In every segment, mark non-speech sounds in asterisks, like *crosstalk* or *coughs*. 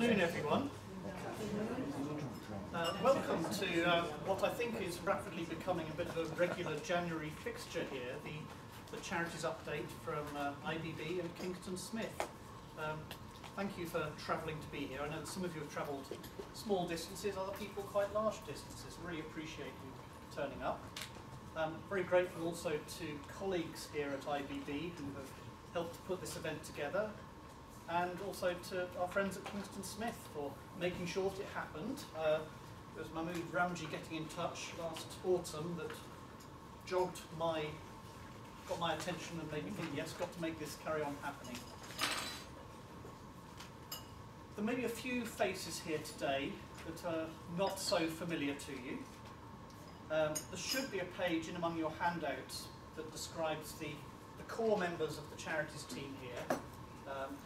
afternoon, everyone. Uh, welcome to uh, what I think is rapidly becoming a bit of a regular January fixture here, the, the charities update from uh, IBB and Kingston Smith. Um, thank you for travelling to be here. I know that some of you have travelled small distances, other people quite large distances. Really appreciate you turning up. Um, very grateful also to colleagues here at IBB who have helped put this event together and also to our friends at Kingston Smith for making sure that it happened. Uh, it was Mahmood Ramji getting in touch last autumn that jogged my, got my attention and made me think, yes, got to make this carry on happening. There may be a few faces here today that are not so familiar to you. Um, there should be a page in among your handouts that describes the, the core members of the charities team here. Um,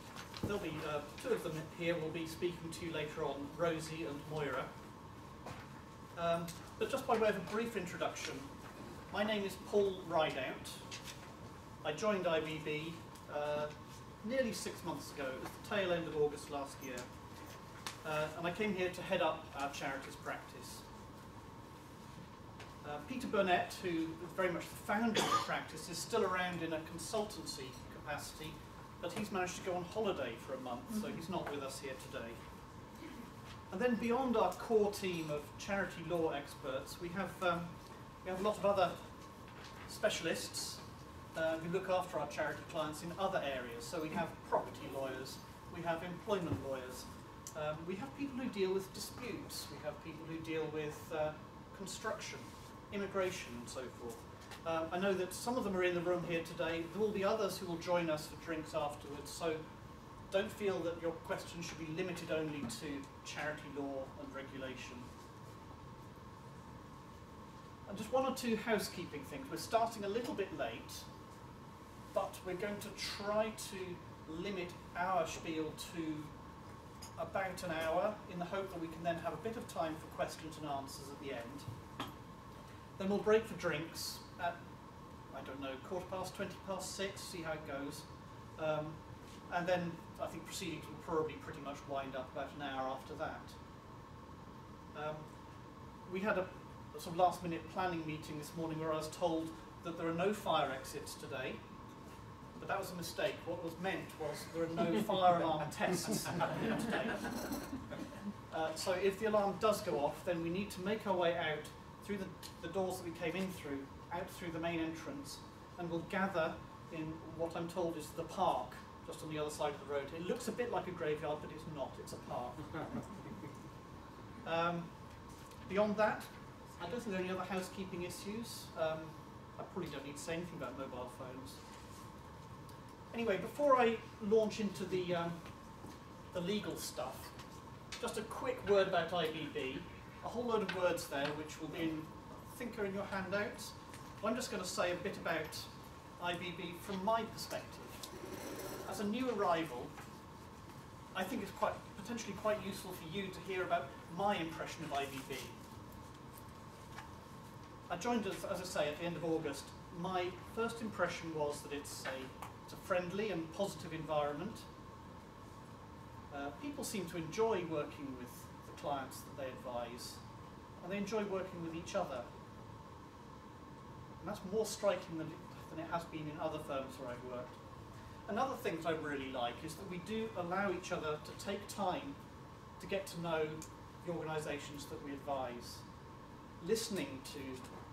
there'll be uh, two of them here we'll be speaking to you later on, Rosie and Moira. Um, but just by way of a brief introduction, my name is Paul Rideout. I joined IBB uh, nearly six months ago, was the tail end of August last year. Uh, and I came here to head up our charities practice. Uh, Peter Burnett, who is very much the founder of the practice, is still around in a consultancy capacity but he's managed to go on holiday for a month, so he's not with us here today. And then beyond our core team of charity law experts, we have, um, we have a lot of other specialists uh, who look after our charity clients in other areas. So we have property lawyers, we have employment lawyers, um, we have people who deal with disputes, we have people who deal with uh, construction, immigration and so forth. Um, I know that some of them are in the room here today. There will be others who will join us for drinks afterwards, so don't feel that your questions should be limited only to charity law and regulation. And just one or two housekeeping things. We're starting a little bit late, but we're going to try to limit our spiel to about an hour in the hope that we can then have a bit of time for questions and answers at the end. Then we'll break for drinks I don't know, quarter past, 20 past six, see how it goes. Um, and then I think proceedings will probably pretty much wind up about an hour after that. Um, we had a, sort of last minute planning meeting this morning where I was told that there are no fire exits today, but that was a mistake. What was meant was there are no *laughs* fire alarm tests happening today. *laughs* Uh, so if the alarm does go off, then we need to make our way out through the, the doors that we came in through out through the main entrance and will gather in what I'm told is the park, just on the other side of the road. It looks a bit like a graveyard, but it's not, it's a park. *laughs* um, beyond that, I don't think there are any other housekeeping issues. Um, I probably don't need to say anything about mobile phones. Anyway, before I launch into the, um, the legal stuff, just a quick word about IBB. A whole load of words there, which will be in Thinker in your handouts. I'm just going to say a bit about IBB from my perspective. As a new arrival, I think it's quite potentially quite useful for you to hear about my impression of IBB. I joined, as, as I say, at the end of August. My first impression was that it's a, it's a friendly and positive environment. Uh, people seem to enjoy working with the clients that they advise, and they enjoy working with each other. And that's more striking than it, than it has been in other firms where I've worked. Another thing that I really like is that we do allow each other to take time to get to know the organisations that we advise, listening to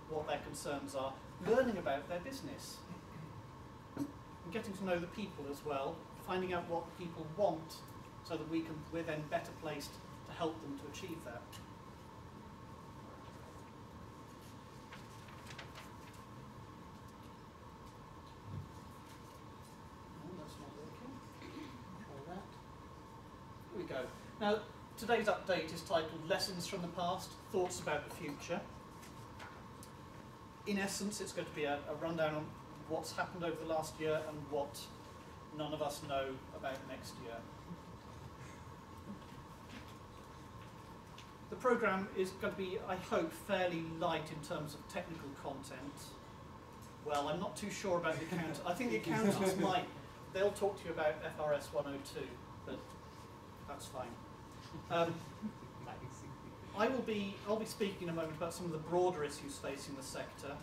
what their concerns are, learning about their business, and getting to know the people as well, finding out what people want so that we can, we're then better placed to help them to achieve that. go. Now, today's update is titled Lessons from the Past, Thoughts about the Future. In essence, it's going to be a, a rundown on what's happened over the last year and what none of us know about next year. The programme is going to be, I hope, fairly light in terms of technical content. Well, I'm not too sure about the account. I think the *laughs* accountants might, they'll talk to you about FRS 102, but that's fine. Um, I will be, I'll be speaking in a moment about some of the broader issues facing the sector.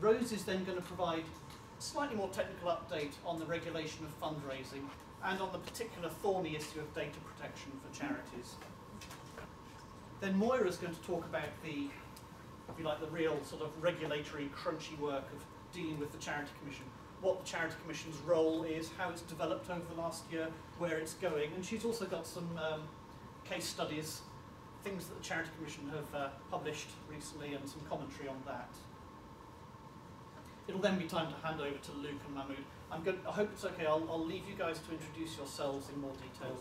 Rose is then going to provide a slightly more technical update on the regulation of fundraising and on the particular thorny issue of data protection for charities. Then Moira is going to talk about the, if you like, the real sort of regulatory crunchy work of dealing with the Charity Commission, what the Charity Commission's role is, how it's developed over the last year, where it's going, and she's also got some um, case studies, things that the Charity Commission have uh, published recently, and some commentary on that. It'll then be time to hand over to Luke and Mahmood. I'm good. I hope it's okay. I'll, I'll leave you guys to introduce yourselves in more detail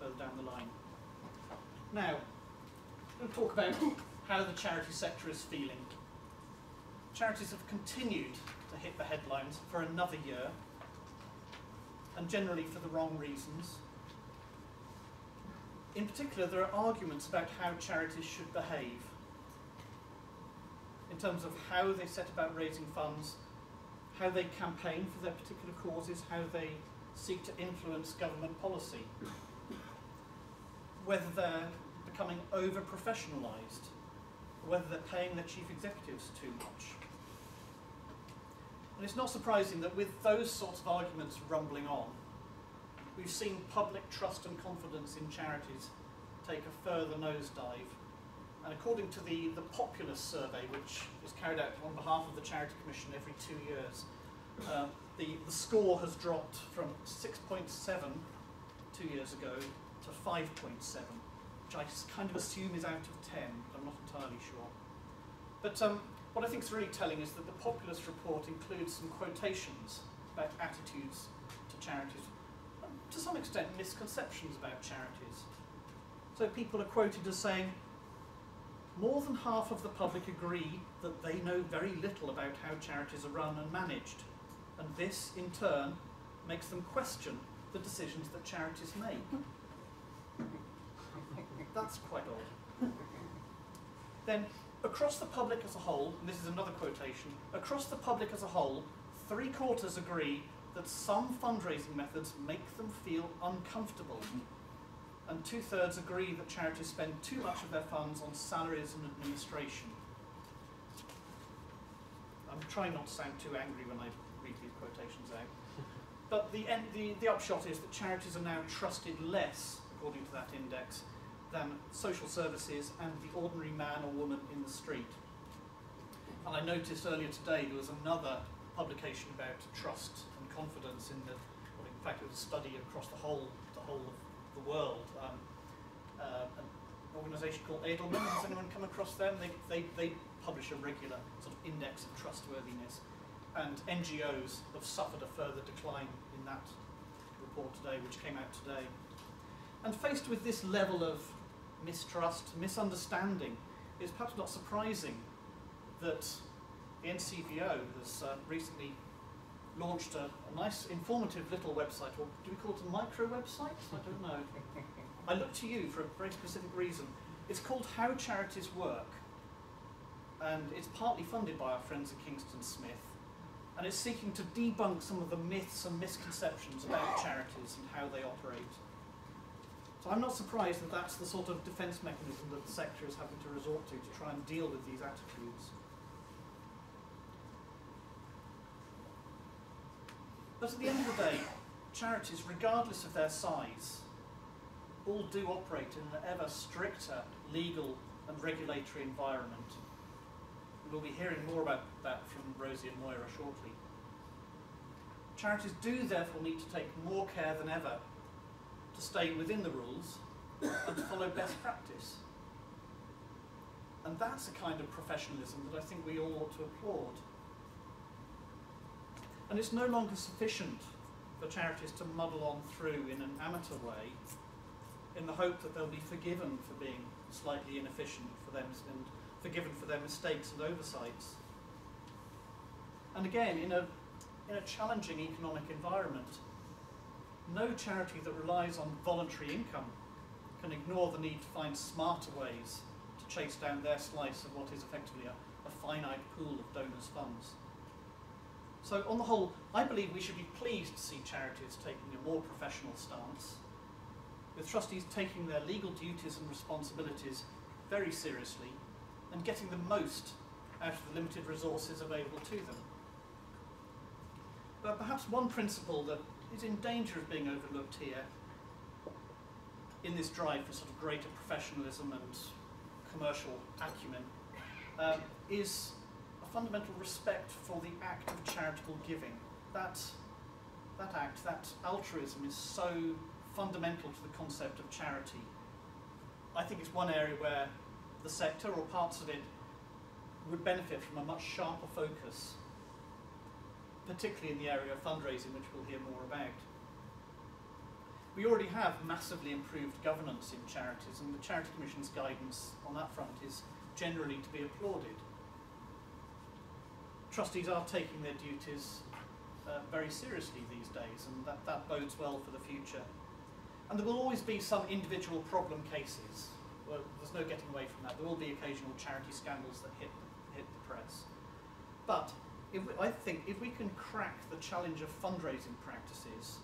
further down the line. Now, to talk about how the charity sector is feeling. Charities have continued to hit the headlines for another year, and generally for the wrong reasons. In particular, there are arguments about how charities should behave in terms of how they set about raising funds, how they campaign for their particular causes, how they seek to influence government policy, whether they're becoming over professionalised, whether they're paying their chief executives too much. And it's not surprising that with those sorts of arguments rumbling on, we've seen public trust and confidence in charities take a further nosedive. And according to the, the Populus survey, which is carried out on behalf of the Charity Commission every two years, um, the, the score has dropped from 6.7 two years ago to 5.7, which I kind of assume is out of 10, but I'm not entirely sure. But um, what I think is really telling is that the Populus report includes some quotations about attitudes to charities, to some extent misconceptions about charities. So people are quoted as saying, more than half of the public agree that they know very little about how charities are run and managed, and this, in turn, makes them question the decisions that charities make. That's quite odd. Then, across the public as a whole, and this is another quotation, across the public as a whole, three quarters agree that some fundraising methods make them feel uncomfortable and two thirds agree that charities spend too much of their funds on salaries and administration. I'm trying not to sound too angry when I read these quotations out. *laughs* But the, end, the, the upshot is that charities are now trusted less, according to that index, than social services and the ordinary man or woman in the street. And I noticed earlier today there was another publication about trust confidence in the, well, in fact, it was a study across the whole, the whole of the world. Um, uh, an organisation called Edelman, has anyone come across them? They, they, they publish a regular sort of index of trustworthiness. And NGOs have suffered a further decline in that report today, which came out today. And faced with this level of mistrust, misunderstanding, it's perhaps not surprising that the NCVO has uh, recently launched a, a, nice, informative little website, or do we call it a micro website? I don't know. *laughs* I look to you for a very specific reason. It's called How Charities Work, and it's partly funded by our friends at Kingston Smith, and it's seeking to debunk some of the myths and misconceptions about *laughs* charities and how they operate. So I'm not surprised that that's the sort of defence mechanism that the sector is having to resort to to try and deal with these attitudes. But at the end of the day, charities, regardless of their size, all do operate in an ever stricter legal and regulatory environment. We'll be hearing more about that from Rosie and Moira shortly. Charities do therefore need to take more care than ever to stay within the rules and to follow best practice. And that's a kind of professionalism that I think we all ought to applaud. And it's no longer sufficient for charities to muddle on through in an amateur way in the hope that they'll be forgiven for being slightly inefficient for them and forgiven for their mistakes and oversights. And again, in a, in a challenging economic environment, no charity that relies on voluntary income can ignore the need to find smarter ways to chase down their slice of what is effectively a, a finite pool of donors' funds. So on the whole, I believe we should be pleased to see charities taking a more professional stance. with trustees taking their legal duties and responsibilities very seriously and getting the most out of the limited resources available to them. But perhaps one principle that is in danger of being overlooked here in this drive for sort of greater professionalism and commercial acumen um, is fundamental respect for the act of charitable giving. That, that act, that altruism is so fundamental to the concept of charity. I think it's one area where the sector or parts of it would benefit from a much sharper focus, particularly in the area of fundraising, which we'll hear more about. We already have massively improved governance in charities, and the Charity Commission's guidance on that front is generally to be applauded. Trustees are taking their duties uh, very seriously these days, and that, that bodes well for the future. And there will always be some individual problem cases. Well, there's no getting away from that. There will be occasional charity scandals that hit the, hit the press. But we, I think if we can crack the challenge of fundraising practices,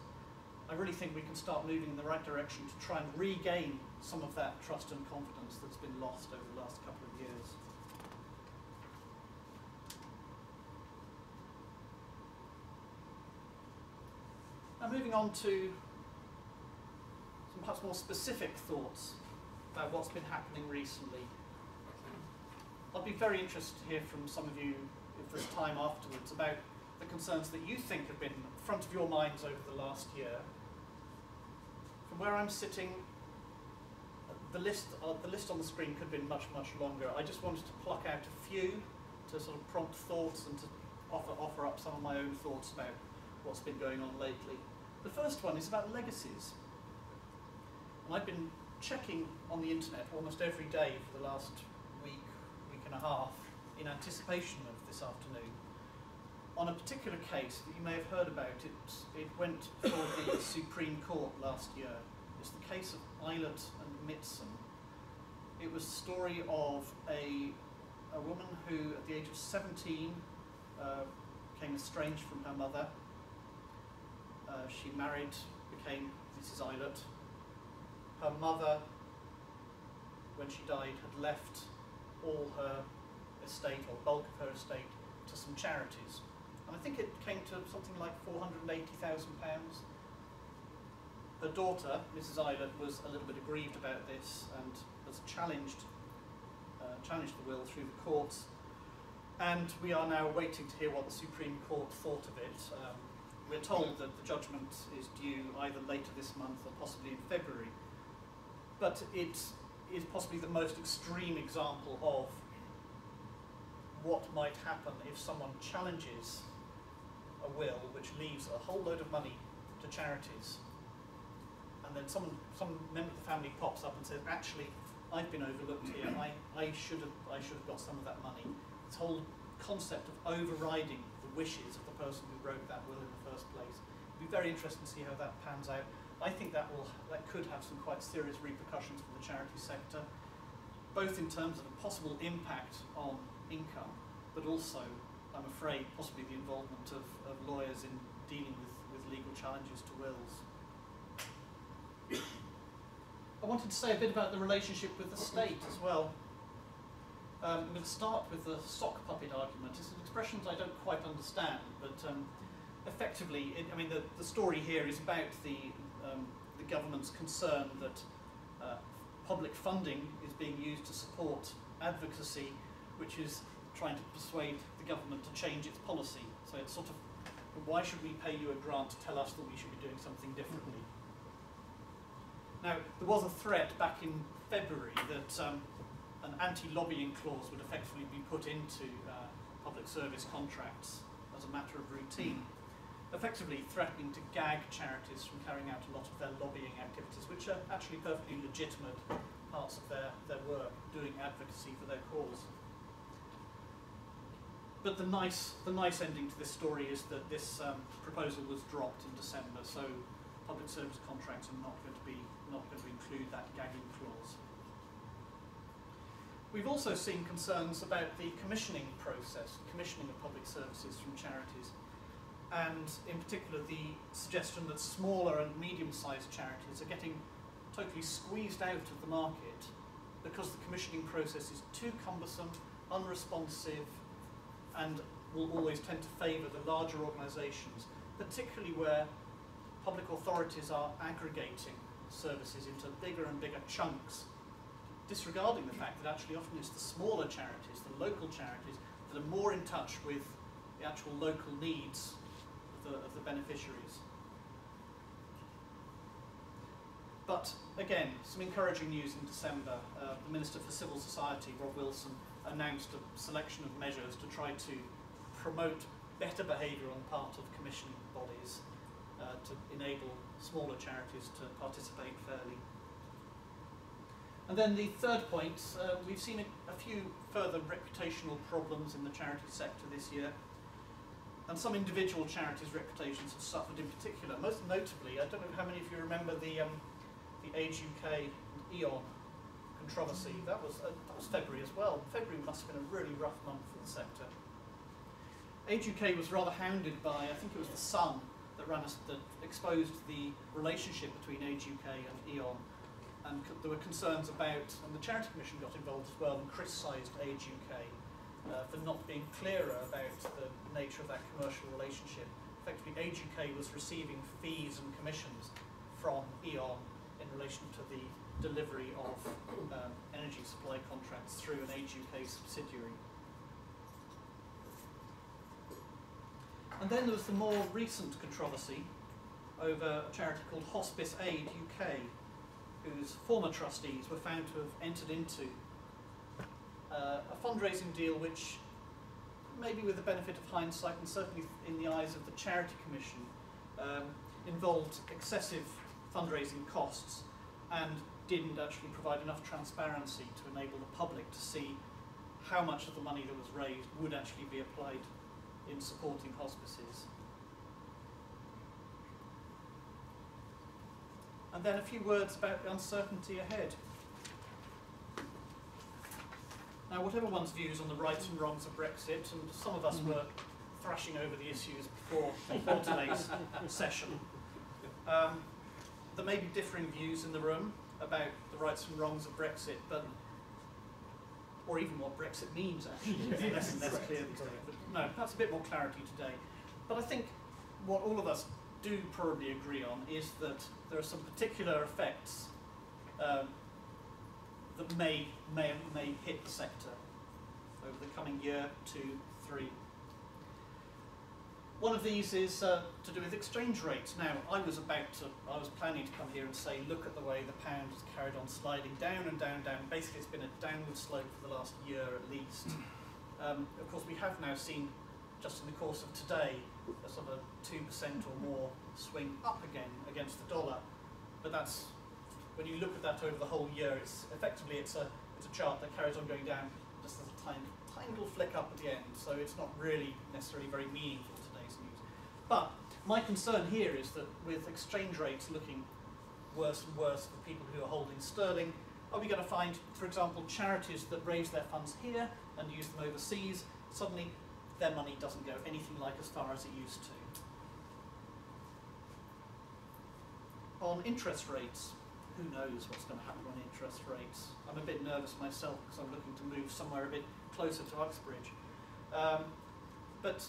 I really think we can start moving in the right direction to try and regain some of that trust and confidence that's been lost over the last couple of years. Now moving on to some perhaps more specific thoughts about what's been happening recently. I'd be very interested to hear from some of you, if there's time afterwards, about the concerns that you think have been front of your minds over the last year from where I'm sitting, the list, uh, the list on the screen could have been much, much longer. I just wanted to pluck out a few to sort of prompt thoughts and to offer, offer up some of my own thoughts about what's been going on lately. The first one is about legacies. And I've been checking on the internet almost every day for the last week, week and a half, in anticipation of this afternoon, on a particular case that you may have heard about. It, it went before the *coughs* Supreme Court last year. It's the case of Ilott and Mitson. It was the story of a, a woman who, at the age of 17, uh, became estranged from her mother. Uh, she married, became Mrs. Ilott. Her mother, when she died, had left all her estate, or bulk of her estate, to some charities and I think it came to something like £480,000. Her daughter, Mrs. Ilott, was a little bit aggrieved about this and has challenged, uh, challenged the will through the courts. And we are now waiting to hear what the Supreme Court thought of it. Um, we're told that the judgment is due either later this month or possibly in February. But it is possibly the most extreme example of what might happen if someone challenges a will which leaves a whole load of money to charities, and then someone, some member of the family pops up and says, actually, I've been overlooked here. I, I should have, I should have got some of that money. This whole concept of overriding the wishes of the person who wrote that will in first place. It'd be very interesting to see how that pans out. I think that will, that could have some quite serious repercussions for the charity sector, both in terms of a possible impact on income, but also I'm afraid, possibly the involvement of, of lawyers in dealing with, with legal challenges to wills. I wanted to say a bit about the relationship with the state as well. Um, I'm going to start with the sock puppet argument. It's an expression I don't quite understand, but um, effectively, it, I mean, the, the story here is about the, um, the government's concern that uh, public funding is being used to support advocacy, which is trying to persuade the government to change its policy. So it's sort of, why should we pay you a grant to tell us that we should be doing something differently? Now, there was a threat back in February that um, an anti-lobbying clause would effectively be put into uh, public service contracts as a matter of routine, effectively threatening to gag charities from carrying out a lot of their lobbying activities, which are actually perfectly legitimate parts of their, their work, doing advocacy for their cause but the nice, the nice ending to this story is that this um, proposal was dropped in December, so public service contracts are not going to be not going to include that gagging clause. We've also seen concerns about the commissioning process, commissioning of public services from charities, and in particular the suggestion that smaller and medium-sized charities are getting totally squeezed out of the market because the commissioning process is too cumbersome, unresponsive, and will always tend to favour the larger organisations, particularly where public authorities are aggregating services into bigger and bigger chunks, disregarding the fact that actually often it's the smaller charities, the local charities, that are more in touch with the actual local needs the, of the beneficiaries. But again, some encouraging news in December. Uh, the Minister for Civil Society, Rob Wilson, announced a selection of measures to try to promote better behaviour on the part of commission bodies uh, to enable smaller charities to participate fairly. And then the third point, uh, we've seen a, a few further reputational problems in the charity sector this year. And some individual charities' reputations have suffered in particular. Most notably, I don't know how many of you remember the, um, the Age UK and E.ON controversy. That was, uh, that was February as well. February must have been a really rough month for the sector. Age UK was rather hounded by, I think it was The Sun, that ran a, that exposed the relationship between Age UK and E.ON and there were concerns about, and the Charity Commission got involved as well and criticised Age UK uh, for not being clearer about the nature of that commercial relationship. Effectively, Age UK was receiving fees and commissions from E.ON in relation to the delivery of um, energy supply contracts through an Age UK subsidiary. And then there was the more recent controversy over a charity called Hospice Aid UK, whose former trustees were found to have entered into uh, a fundraising deal which, maybe with the benefit of hindsight and certainly in the eyes of the Charity Commission, um, involved excessive fundraising costs and didn't actually provide enough transparency to enable the public to see how much of the money that was raised would actually be applied in supporting hospices. And then a few words about the uncertainty ahead. Now, whatever one's views on the rights and wrongs of Brexit, and some of us mm-hmm. were thrashing over the issues before, before today's *laughs* session, um, there may be differing views in the room about the rights and wrongs of Brexit, but or even what Brexit means actually. *laughs* less and less clear these days. But no, that's a bit more clarity today. But I think what all of us do probably agree on is that there are some particular effects um, that may, may, may hit the sector over the coming year, two, three. One of these is uh, to do with exchange rates. Now, I was about to, I was planning to come here and say, look at the way the pound has carried on sliding down and down, down. Basically, it's been a downward slope for the last year at least. Um, of course, we have now seen, just in the course of today, a sort of 2% or more swing up again against the dollar. But that's, when you look at that over the whole year, it's effectively it's a, it's a chart that carries on going down just as a tiny, tiny little flick up at the end. So it's not really necessarily very meaningful today's news. But my concern here is that with exchange rates looking worse and worse for people who are holding sterling, are we going to find, for example, charities that raise their funds here and use them overseas, suddenly their money doesn't go anything like as far as it used to. On interest rates, who knows what's going to happen on interest rates? I'm a bit nervous myself because I'm looking to move somewhere a bit closer to Uxbridge. Um, but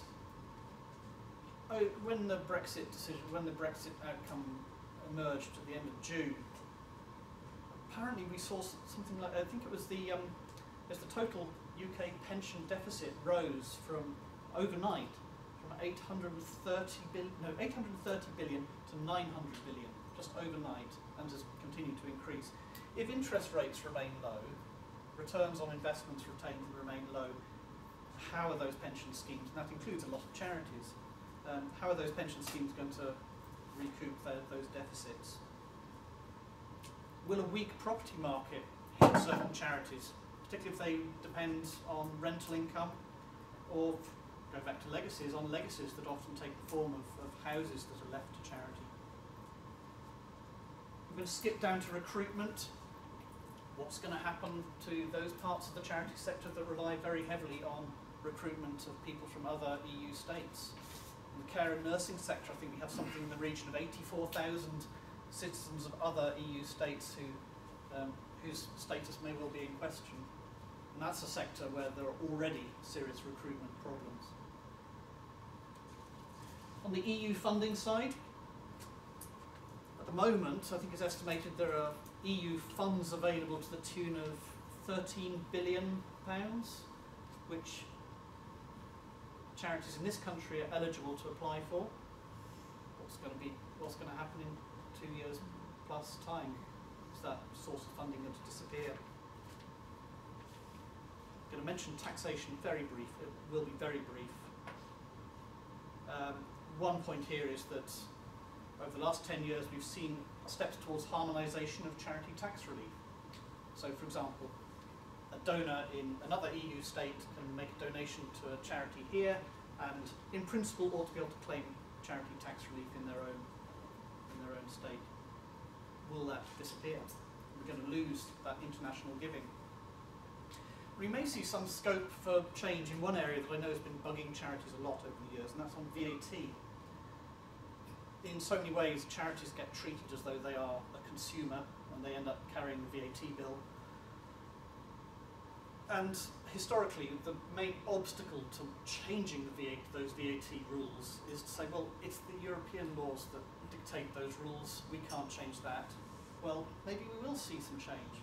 oh, when the Brexit decision, when the Brexit outcome emerged at the end of June, apparently we saw something like I think it was the um, the total UK pension deficit rose from overnight from 830 billion, no, 830 billion to 900 billion, just overnight, and has continued to increase. If interest rates remain low, returns on investments retained remain low, how are those pension schemes, and that includes a lot of charities, um, how are those pension schemes going to recoup their, those deficits? Will a weak property market hit certain charities particularly if they depend on rental income or go back to legacies, on legacies that often take the form of, of houses that are left to charity. I'm going to skip down to recruitment. What's going to happen to those parts of the charity sector that rely very heavily on recruitment of people from other EU states? In the care and nursing sector, I think we have something in the region of 84,000 citizens of other EU states who, um, whose status may well be in question. And that's a sector where there are already serious recruitment problems. On the EU funding side, the moment, I think it's estimated there are EU funds available to the tune of 13 billion pounds, which charities in this country are eligible to apply for. What's going to be what's going to happen in two years plus time? Is that source of funding going to disappear? I'm going to mention taxation very brief. It will be very brief. Um, one point here is that over the last 10 years we've seen steps towards harmonisation of charity tax relief. So, for example, a donor in another EU state can make a donation to a charity here and in principle ought to be able to claim charity tax relief in their own in their own state. Will that disappear? We're going to lose that international giving. We may see some scope for change in one area that I know has been bugging charities a lot over the years, and that's on VAT. In so many ways, charities get treated as though they are a consumer and they end up carrying the VAT bill and historically, the main obstacle to changing the VAT, those VAT rules is to say, well, it's the European laws that dictate those rules, we can't change that. Well, maybe we will see some change.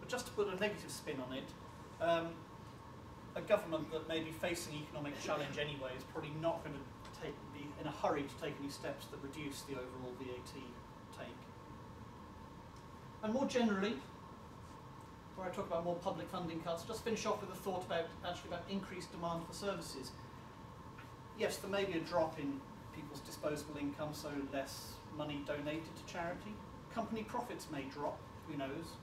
But just to put a negative spin on it, um, a government that may be facing economic challenge anyway is probably not going to take, be in a hurry to take any steps that reduce the overall VAT take. And more generally, before I talk about more public funding cuts, just finish off with a thought about actually about increased demand for services. Yes, there may be a drop in people's disposable income, so less money donated to charity. Company profits may drop, who knows.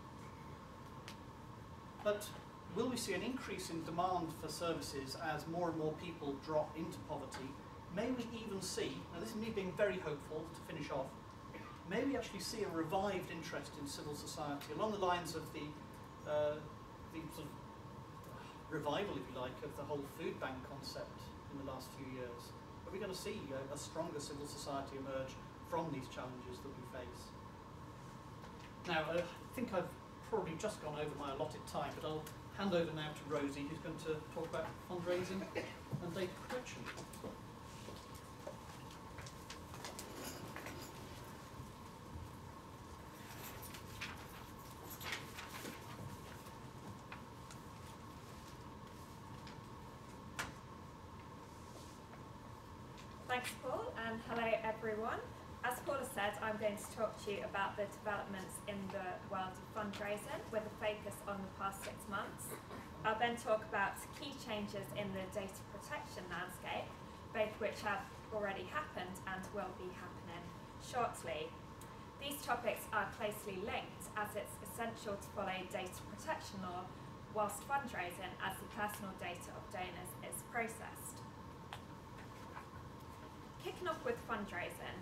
But will we see an increase in demand for services as more and more people drop into poverty? May we even see, now this is me being very hopeful to finish off, may we actually see a revived interest in civil society along the lines of the uh, the sort of revival, if you like, of the whole food bank concept in the last few years? Are we going to see a, a stronger civil society emerge from these challenges that we face? Now, uh, I think I've probably just gone over my allotted time, but I'll hand over now to Rosie, who's going to talk about fundraising and data protection. Thanks, Paul, and hello everyone. As Paula said, I'm going to talk to you about the developments in the world of fundraising with a focus on the past six months. I'll then talk about key changes in the data protection landscape, both which have already happened and will be happening shortly. These topics are closely linked as it's essential to follow data protection law whilst fundraising as the personal data of donors is processed. Kicking off with fundraising,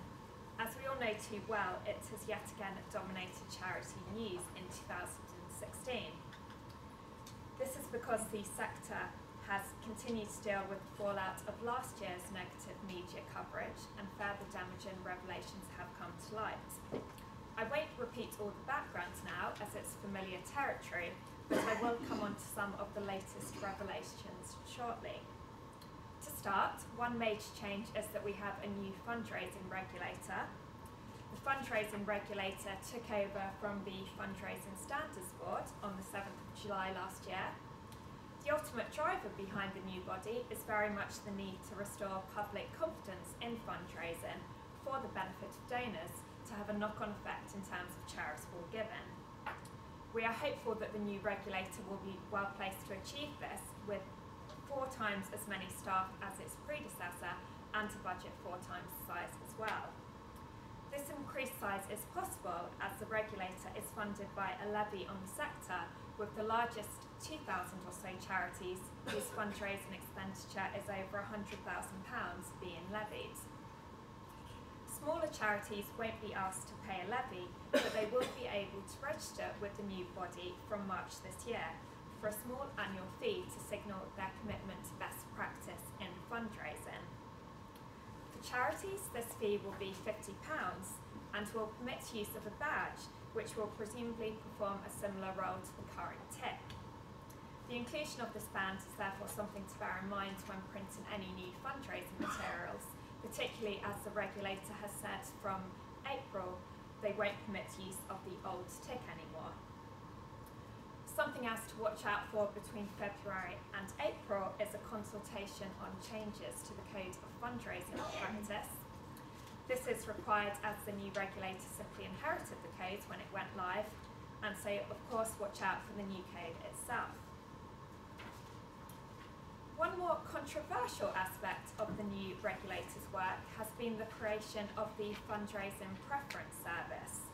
as we all know too well, it has yet again dominated charity news in 2016. This is because the sector has continued to deal with the fallout of last year's negative media coverage and further damaging revelations have come to light. I won't repeat all the backgrounds now as it's familiar territory, but I will come on to some of the latest revelations shortly one major change is that we have a new fundraising regulator. The fundraising regulator took over from the Fundraising Standards Board on the 7th of July last year. The ultimate driver behind the new body is very much the need to restore public confidence in fundraising for the benefit of donors to have a knock on effect in terms of charitable giving. We are hopeful that the new regulator will be well placed to achieve this with four times as many staff as its predecessor and to budget four times the size as well. This increased size is possible as the regulator is funded by a levy on the sector with the largest 2,000 or so charities whose fundraising expenditure is over £100,000 being levied. Smaller charities won't be asked to pay a levy, but they will be able to register with the new body from March this year for a small annual fee to signal their commitment to best practice in fundraising. For charities, this fee will be £50 and will permit use of a badge which will presumably perform a similar role to the current tick. The inclusion of this band is therefore something to bear in mind when printing any new fundraising materials, particularly as the regulator has said from April they won't permit use of the old tick anymore. Something else to watch out for between February and April is a consultation on changes to the Code of Fundraising Practice. This is required as the new regulator simply inherited the code when it went live, and so of course watch out for the new code itself. One more controversial aspect of the new regulator's work has been the creation of the fundraising preference service.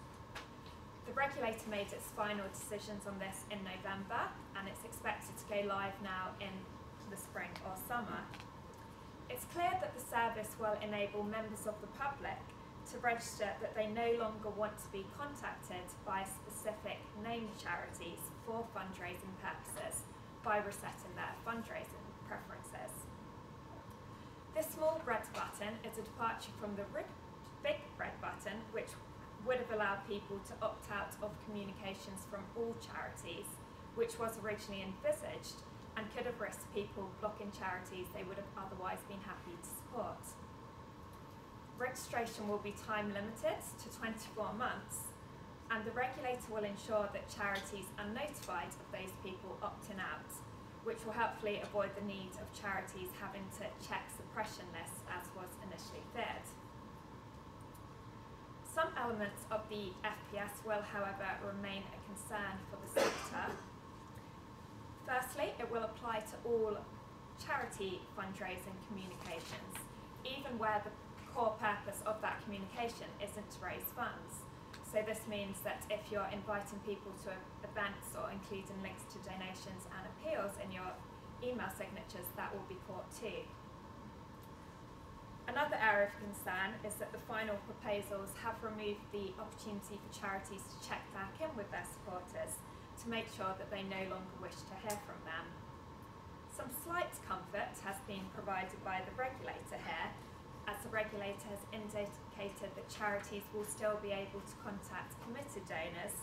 The regulator made its final decisions on this in November and it's expected to go live now in the spring or summer. It's clear that the service will enable members of the public to register that they no longer want to be contacted by specific named charities for fundraising purposes by resetting their fundraising preferences. This small red button is a departure from the big red button, which would have allowed people to opt out of communications from all charities, which was originally envisaged and could have risked people blocking charities they would have otherwise been happy to support. Registration will be time limited to 24 months, and the regulator will ensure that charities are notified of those people opting out which will hopefully avoid the need of charities having to check suppression lists as was initially feared. Some elements of the FPS will, however, remain a concern for the sector. Firstly, it will apply to all charity fundraising communications, even where the core purpose of that communication isn't to raise funds. So this means that if you're inviting people to events or including links to donations and appeals in your email signatures, that will be caught too. Another area of concern is that the final proposals have removed the opportunity for charities to check back in with their supporters to make sure that they no longer wish to hear from them. Some slight comfort has been provided by the regulator here as the regulator has indicated that charities will still be able to contact committed donors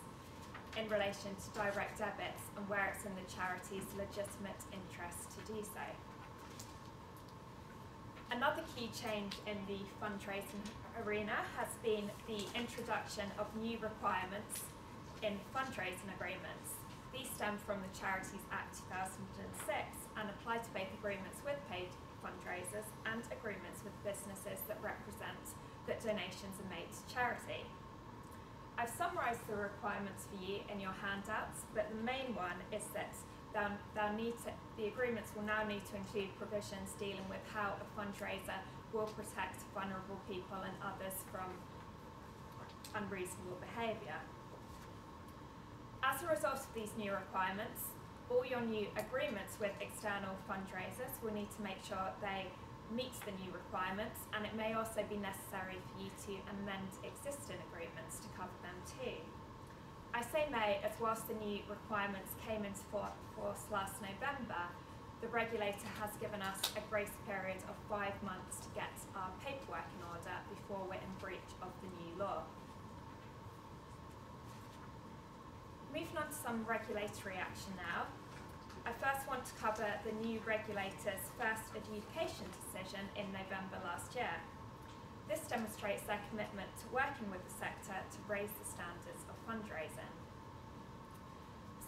in relation to direct debits and where it's in the charity's legitimate interest to do so. Another key change in the fundraising arena has been the introduction of new requirements in fundraising agreements. These stem from the Charities Act 2006 and apply to both agreements with paid fundraisers and agreements with businesses that represent that donations are made to charity. I've summarised the requirements for you in your handouts, but the main one is that they'll, they'll need to, the agreements will now need to include provisions dealing with how a fundraiser will protect vulnerable people and others from unreasonable behaviour. As a result of these new requirements, all your new agreements with external fundraisers will need to make sure they meet the new requirements and it may also be necessary for you to amend existing agreements to cover say may as whilst the new requirements came into force last November, the regulator has given us a grace period of five months to get our paperwork in order before we're in breach of the new law. Moving on to some regulatory action now. I first want to cover the new regulator's first adjudication decision in November last year. This demonstrates their commitment to working with the sector to raise the standards of fundraising.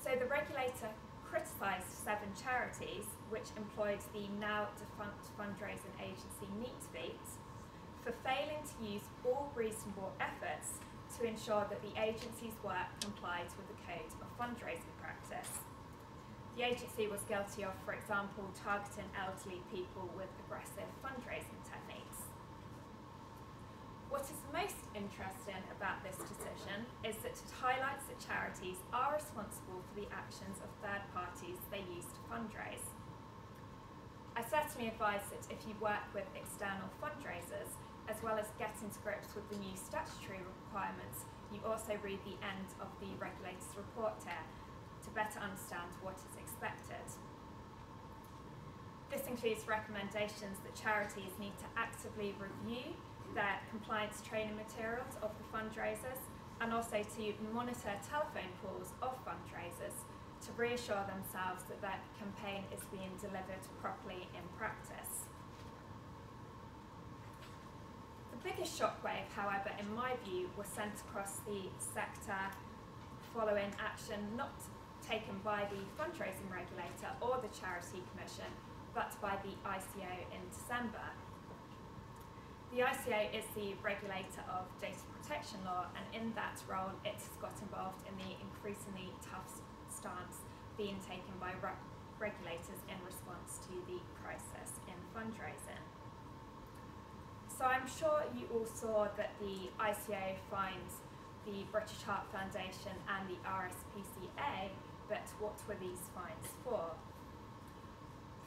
So the regulator criticised seven charities which employed the now defunct fundraising agency Neet Feet for failing to use all reasonable efforts to ensure that the agency's work complied with the Code of Fundraising Practice. The agency was guilty of, for example, targeting elderly people with aggressive fundraising techniques. What is most interesting about this decision is that it highlights that charities are responsible for the actions of third parties they use to fundraise. I certainly advise that if you work with external fundraisers, as well as getting to grips with the new statutory requirements, you also read the end of the regulator's report here to better understand what is expected. This includes recommendations that charities need to actively review their compliance training materials of the fundraisers and also to monitor telephone calls of fundraisers to reassure themselves that their campaign is being delivered properly in practice. The biggest shockwave, however, in my view, was sent across the sector following action not taken by the fundraising regulator or the Charity Commission, but by the ICO in December. The ICO is the regulator of data protection law, and in that role, it has got involved in the increasingly tough stance being taken by re- regulators in response to the crisis in fundraising. So I'm sure you all saw that the ICO finds the British Heart Foundation and the RSPCA, but what were these fines for?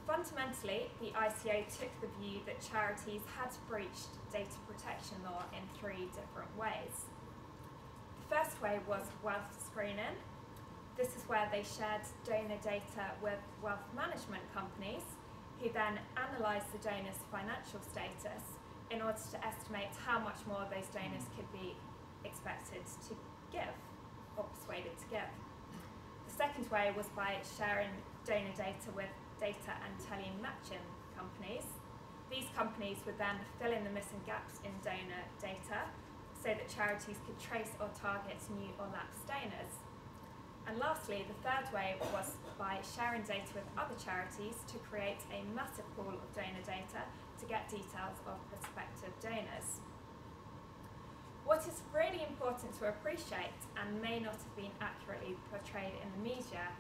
Fundamentally, the ICO took the view that charities had breached data protection law in three different ways. The first way was wealth screening. This is where they shared donor data with wealth management companies who then analysed the donor's financial status in order to estimate how much more those donors could be expected to give or persuaded to give. The second way was by sharing donor data with data and telematching companies. These companies would then fill in the missing gaps in donor data so that charities could trace or target new or lapsed donors. And lastly, the third way was by sharing data with other charities to create a massive pool of donor data to get details of prospective donors. What is really important to appreciate and may not have been accurately portrayed in the media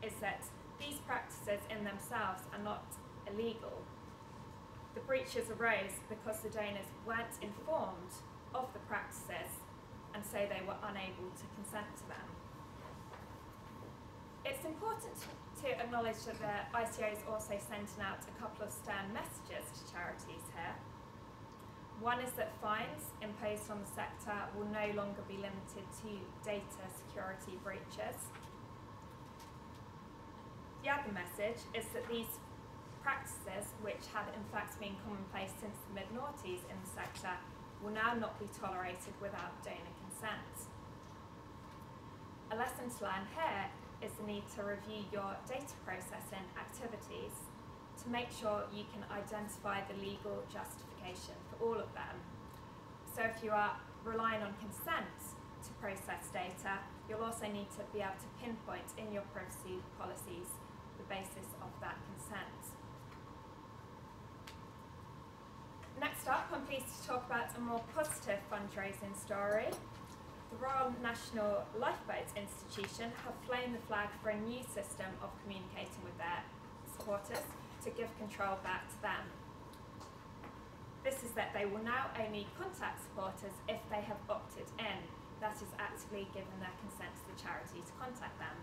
is that these practices in themselves are not illegal. The breaches arose because the donors weren't informed of the practices and so they were unable to consent to them. It's important to acknowledge that the ICO is also sending out a couple of stern messages to charities here. One is that fines imposed on the sector will no longer be limited to data security breaches the other message is that these practices, which had in fact been commonplace since the mid noughties in the sector, will now not be tolerated without donor consent. A lesson to learn here is the need to review your data processing activities to make sure you can identify the legal justification for all of them. So if you are relying on consent to process data, you'll also need to be able to pinpoint in your privacy policies the basis of that consent. Next up, I'm pleased to talk about a more positive fundraising story. The Royal National Lifeboat Institution have flown the flag for a new system of communicating with their supporters to give control back to them. This is that they will now only contact supporters if they have opted in, that is, actively given their consent to the charity to contact them.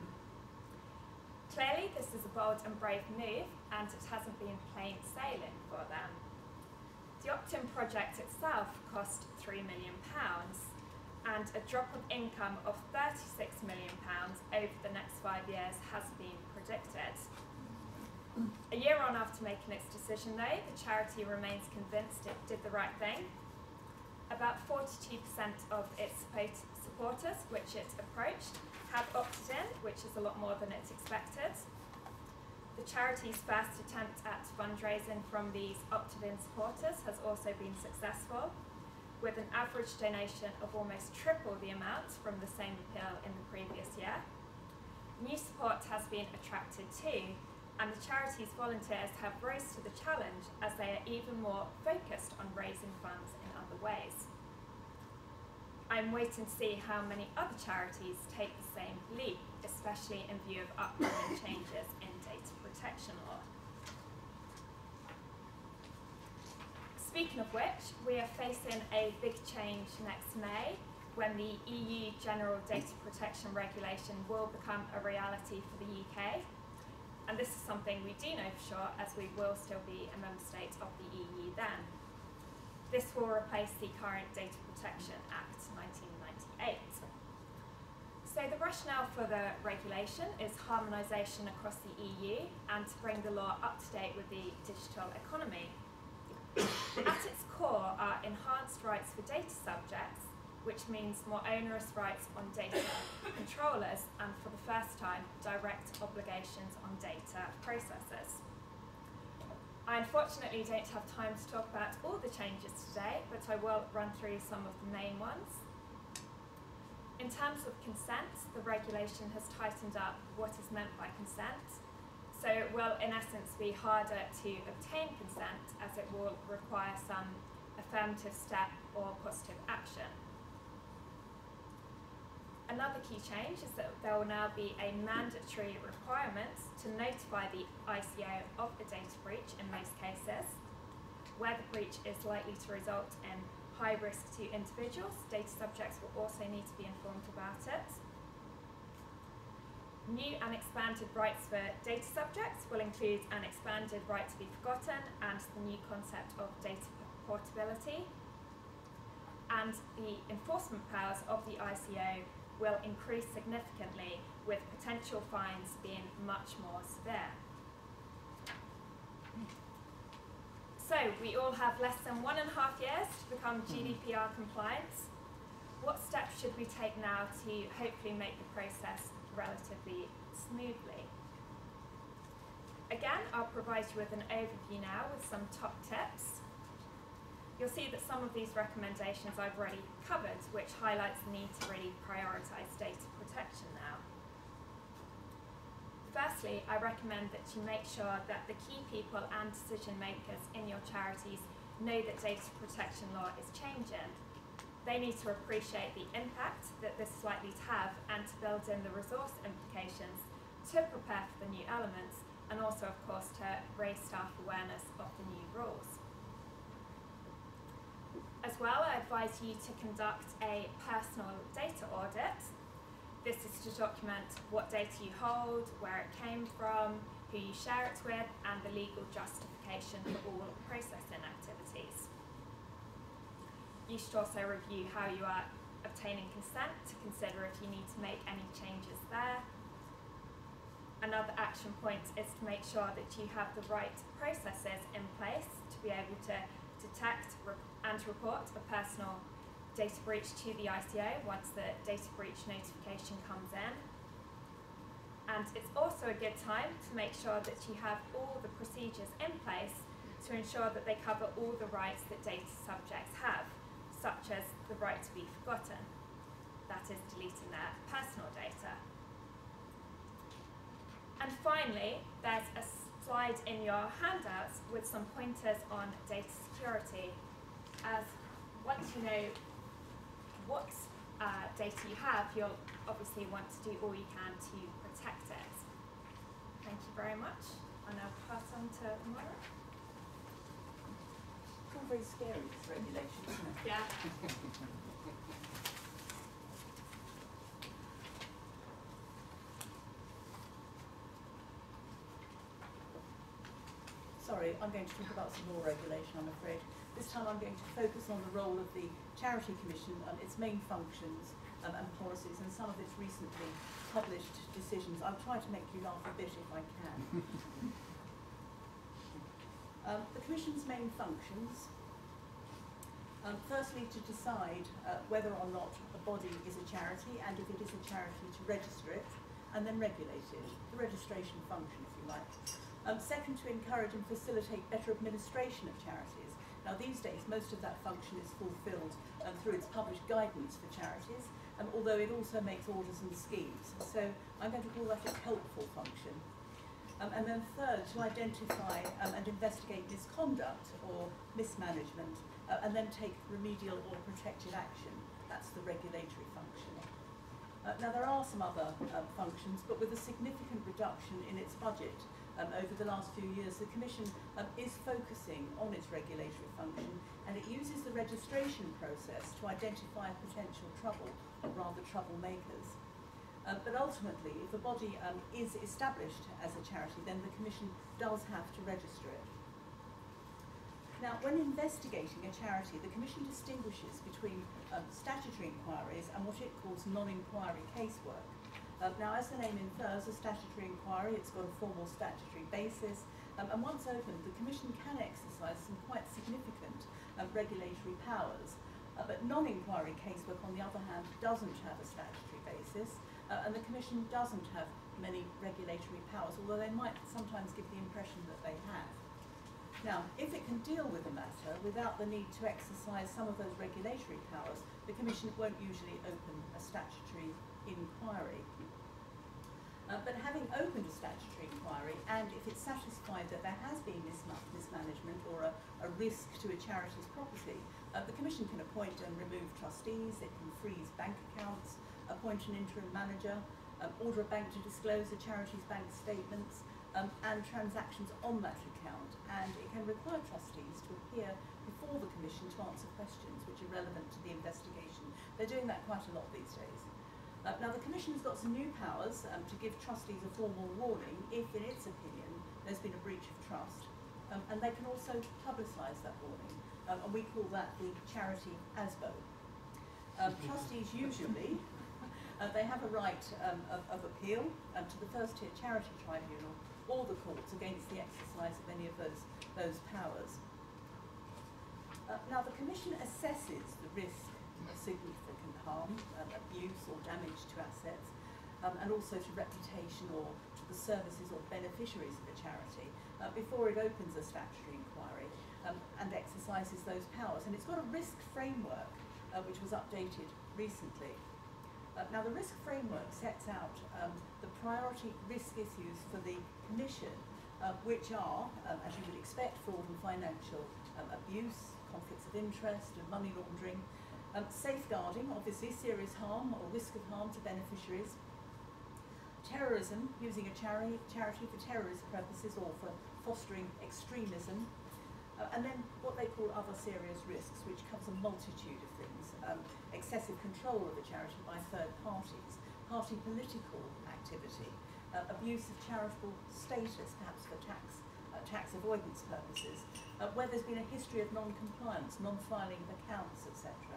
Clearly, this is a bold and brave move, and it hasn't been plain sailing for them. The opt-in project itself cost £3 million, and a drop of income of £36 million over the next five years has been predicted. A year on after making its decision, though, the charity remains convinced it did the right thing. About 42% of its supporters, which it approached, have opted in, which is a lot more than it's expected. The charity's first attempt at fundraising from these opted in supporters has also been successful, with an average donation of almost triple the amount from the same appeal in the previous year. New support has been attracted too, and the charity's volunteers have rose to the challenge as they are even more focused on raising funds in other ways. I'm waiting to see how many other charities take the same leap, especially in view of upcoming *laughs* changes in data protection law. Speaking of which, we are facing a big change next May when the EU General Data Protection Regulation will become a reality for the UK. And this is something we do know for sure as we will still be a member state of the EU then. This will replace the current Data Protection Act 1998. So the rationale for the regulation is harmonisation across the EU and to bring the law up to date with the digital economy. At its core are enhanced rights for data subjects, which means more onerous rights on data *coughs* controllers and for the first time direct obligations on data processors. I unfortunately don't have time to talk about all the changes today, but I will run through some of the main ones. In terms of consent, the regulation has tightened up what is meant by consent. So it will, in essence, be harder to obtain consent as it will require some affirmative step or positive action. Another key change is that there will now be a mandatory requirement to notify the ICO of a data breach in most cases. Where the breach is likely to result in high risk to individuals, data subjects will also need to be informed about it. New and expanded rights for data subjects will include an expanded right to be forgotten and the new concept of data portability. And the enforcement powers of the ICO will increase significantly with potential fines being much more severe. So we all have less than one and a half years to become Hmm. GDPR compliant. What steps should we take now to hopefully make the process relatively smoothly? Again, I'll provide you with an overview now with some top tips. You'll see that some of these recommendations I've already covered, which highlights the need to really prioritise data protection now. Firstly, I recommend that you make sure that the key people and decision makers in your charities know that data protection law is changing. They need to appreciate the impact that this is likely to have and to build in the resource implications to prepare for the new elements and also, of course, to raise staff awareness of the new rules. As well, I advise you to conduct a personal data audit this is to document what data you hold, where it came from, who you share it with, and the legal justification for all processing activities. You should also review how you are obtaining consent to consider if you need to make any changes there. Another action point is to make sure that you have the right processes in place to be able to detect and to report a personal data breach to the ICO once the data breach notification comes in. And it's also a good time to make sure that you have all the procedures in place to ensure that they cover all the rights that data subjects have, such as the right to be forgotten, that is deleting their personal data. And finally, there's a slide in your handouts with some pointers on data security. As once you know what uh, data you have, you'll obviously want to do all you can to protect it. Thank you very much. I'll now pass on to Moira. It's all very scary, this regulation, isn't it? Yeah. Sorry, I'm going to talk about some more regulation, I'm afraid. This time I'm going to focus on the role of the Charity Commission and its main functions um, and policies and some of its recently published decisions. I'll try to make you laugh a bit if I can. *laughs* um, the Commission's main functions um, firstly, to decide uh, whether or not a body is a charity, and if it is a charity, to register it, and then regulate it, the registration function, if you like. Um, second, to encourage and facilitate better administration of charities. Now, these days, most of that function is fulfilled um, through its published guidance for charities, um, although it also makes orders and schemes. So I'm going to call that its helpful function. Um, and then third, to identify um, and investigate misconduct or mismanagement, uh, and then take remedial or protective action. That's the regulatory function. Uh, now there are some other uh, functions, but with a significant reduction in its budget um, over the last few years, the Commission um, is focusing on its regulatory function and it uses the registration process to identify potential trouble, or rather troublemakers. Uh, but ultimately, if a body um, is established as a charity, then the Commission does have to register it. Now, when investigating a charity, the Commission distinguishes between um, statutory inquiries and what it calls non-inquiry casework. Uh, now, as the name infers, a statutory inquiry, it's got a formal statutory basis, um, and once opened, the Commission can exercise some quite significant um, regulatory powers. Uh, but non-inquiry casework, on the other hand, doesn't have a statutory basis, uh, and the Commission doesn't have many regulatory powers, although they might sometimes give the impression that they have. Now, if it can deal with a matter without the need to exercise some of those regulatory powers, the Commission won't usually open a statutory inquiry. Uh, but having opened a statutory inquiry, and if it's satisfied that there has been misma- mismanagement or a, a risk to a charity's property, uh, the Commission can appoint and remove trustees, it can freeze bank accounts, appoint an interim manager, um, order a bank to disclose a charity's bank statements, um, and transactions on that account, and it can require trustees to appear before the Commission to answer questions which are relevant to the investigation. They're doing that quite a lot these days. Uh, now, the Commission has got some new powers um, to give trustees a formal warning if, in its opinion, there's been a breach of trust, um, and they can also publicise that warning, um, and we call that the charity ASBO. Um, *laughs* trustees usually *laughs* uh, they have a right um, of, of appeal um, to the first tier charity tribunal or the courts against the exercise of any of those, those powers. Uh, now, the Commission assesses the risk of significant harm, um, abuse or damage to assets, um, and also to reputation or to the services or beneficiaries of a charity uh, before it opens a statutory inquiry um, and exercises those powers. And it's got a risk framework uh, which was updated recently. Uh, now, the risk framework sets out um, the priority risk issues for the Commission, uh, which are, um, as you would expect, fraud and financial um, abuse, conflicts of interest, and money laundering, um, safeguarding, obviously, serious harm or risk of harm to beneficiaries, terrorism, using a chari- charity for terrorist purposes or for fostering extremism, uh, and then what they call other serious risks, which covers a multitude of things. Um, excessive control of the charity by third parties, party political activity, uh, abuse of charitable status, perhaps for tax, uh, tax avoidance purposes, uh, where there's been a history of non-compliance, non-filing of accounts, etc.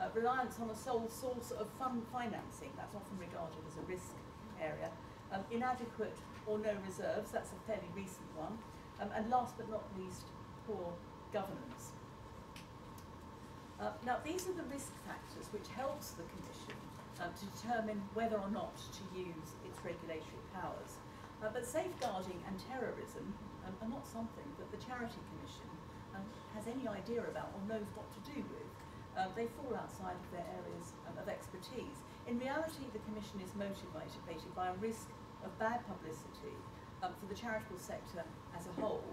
Uh, reliance on a sole source of fund financing, that's often regarded as a risk area. Um, inadequate or no reserves, that's a fairly recent one. Um, and last but not least, poor governance. Uh, now, these are the risk factors which helps the Commission um, to determine whether or not to use its regulatory powers. Uh, but safeguarding and terrorism um, are not something that the Charity Commission um, has any idea about or knows what to do with. Uh, they fall outside of their areas of expertise. In reality, the Commission is motivated by a risk of bad publicity um, for the charitable sector as a whole,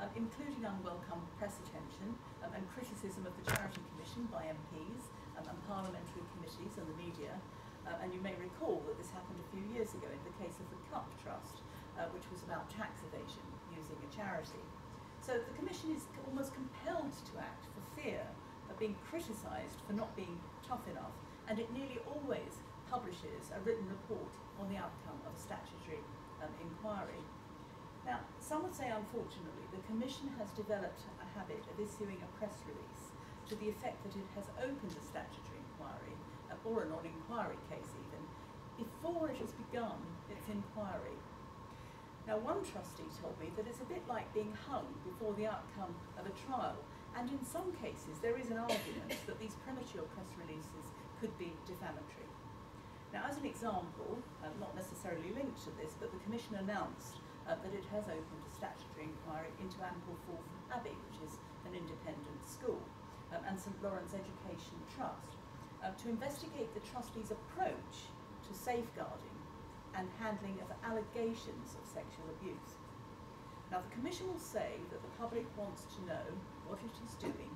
um, including unwelcome press attention um, and criticism of the Charity Commission by MPs um, and parliamentary committees and the media. Uh, and you may recall that this happened a few years ago in the case of the Cup Trust, uh, which was about tax evasion using a charity. So the Commission is almost compelled to act for fear being criticised for not being tough enough, and it nearly always publishes a written report on the outcome of a statutory um, inquiry. Now, some would say, unfortunately, the Commission has developed a habit of issuing a press release to the effect that it has opened a statutory inquiry, uh, or a non-inquiry case even, before it has begun its inquiry. Now, one trustee told me that it's a bit like being hung before the outcome of a trial, and in some cases there is an argument that these premature press releases could be defamatory. Now, as an example, uh, not necessarily linked to this, but the Commission announced uh, that it has opened a statutory inquiry into Ampleforth Abbey, which is an independent school, um, and St Lawrence Education Trust, uh, to investigate the trustees' approach to safeguarding and handling of allegations of sexual abuse. Now, the Commission will say that the public wants to know what it is doing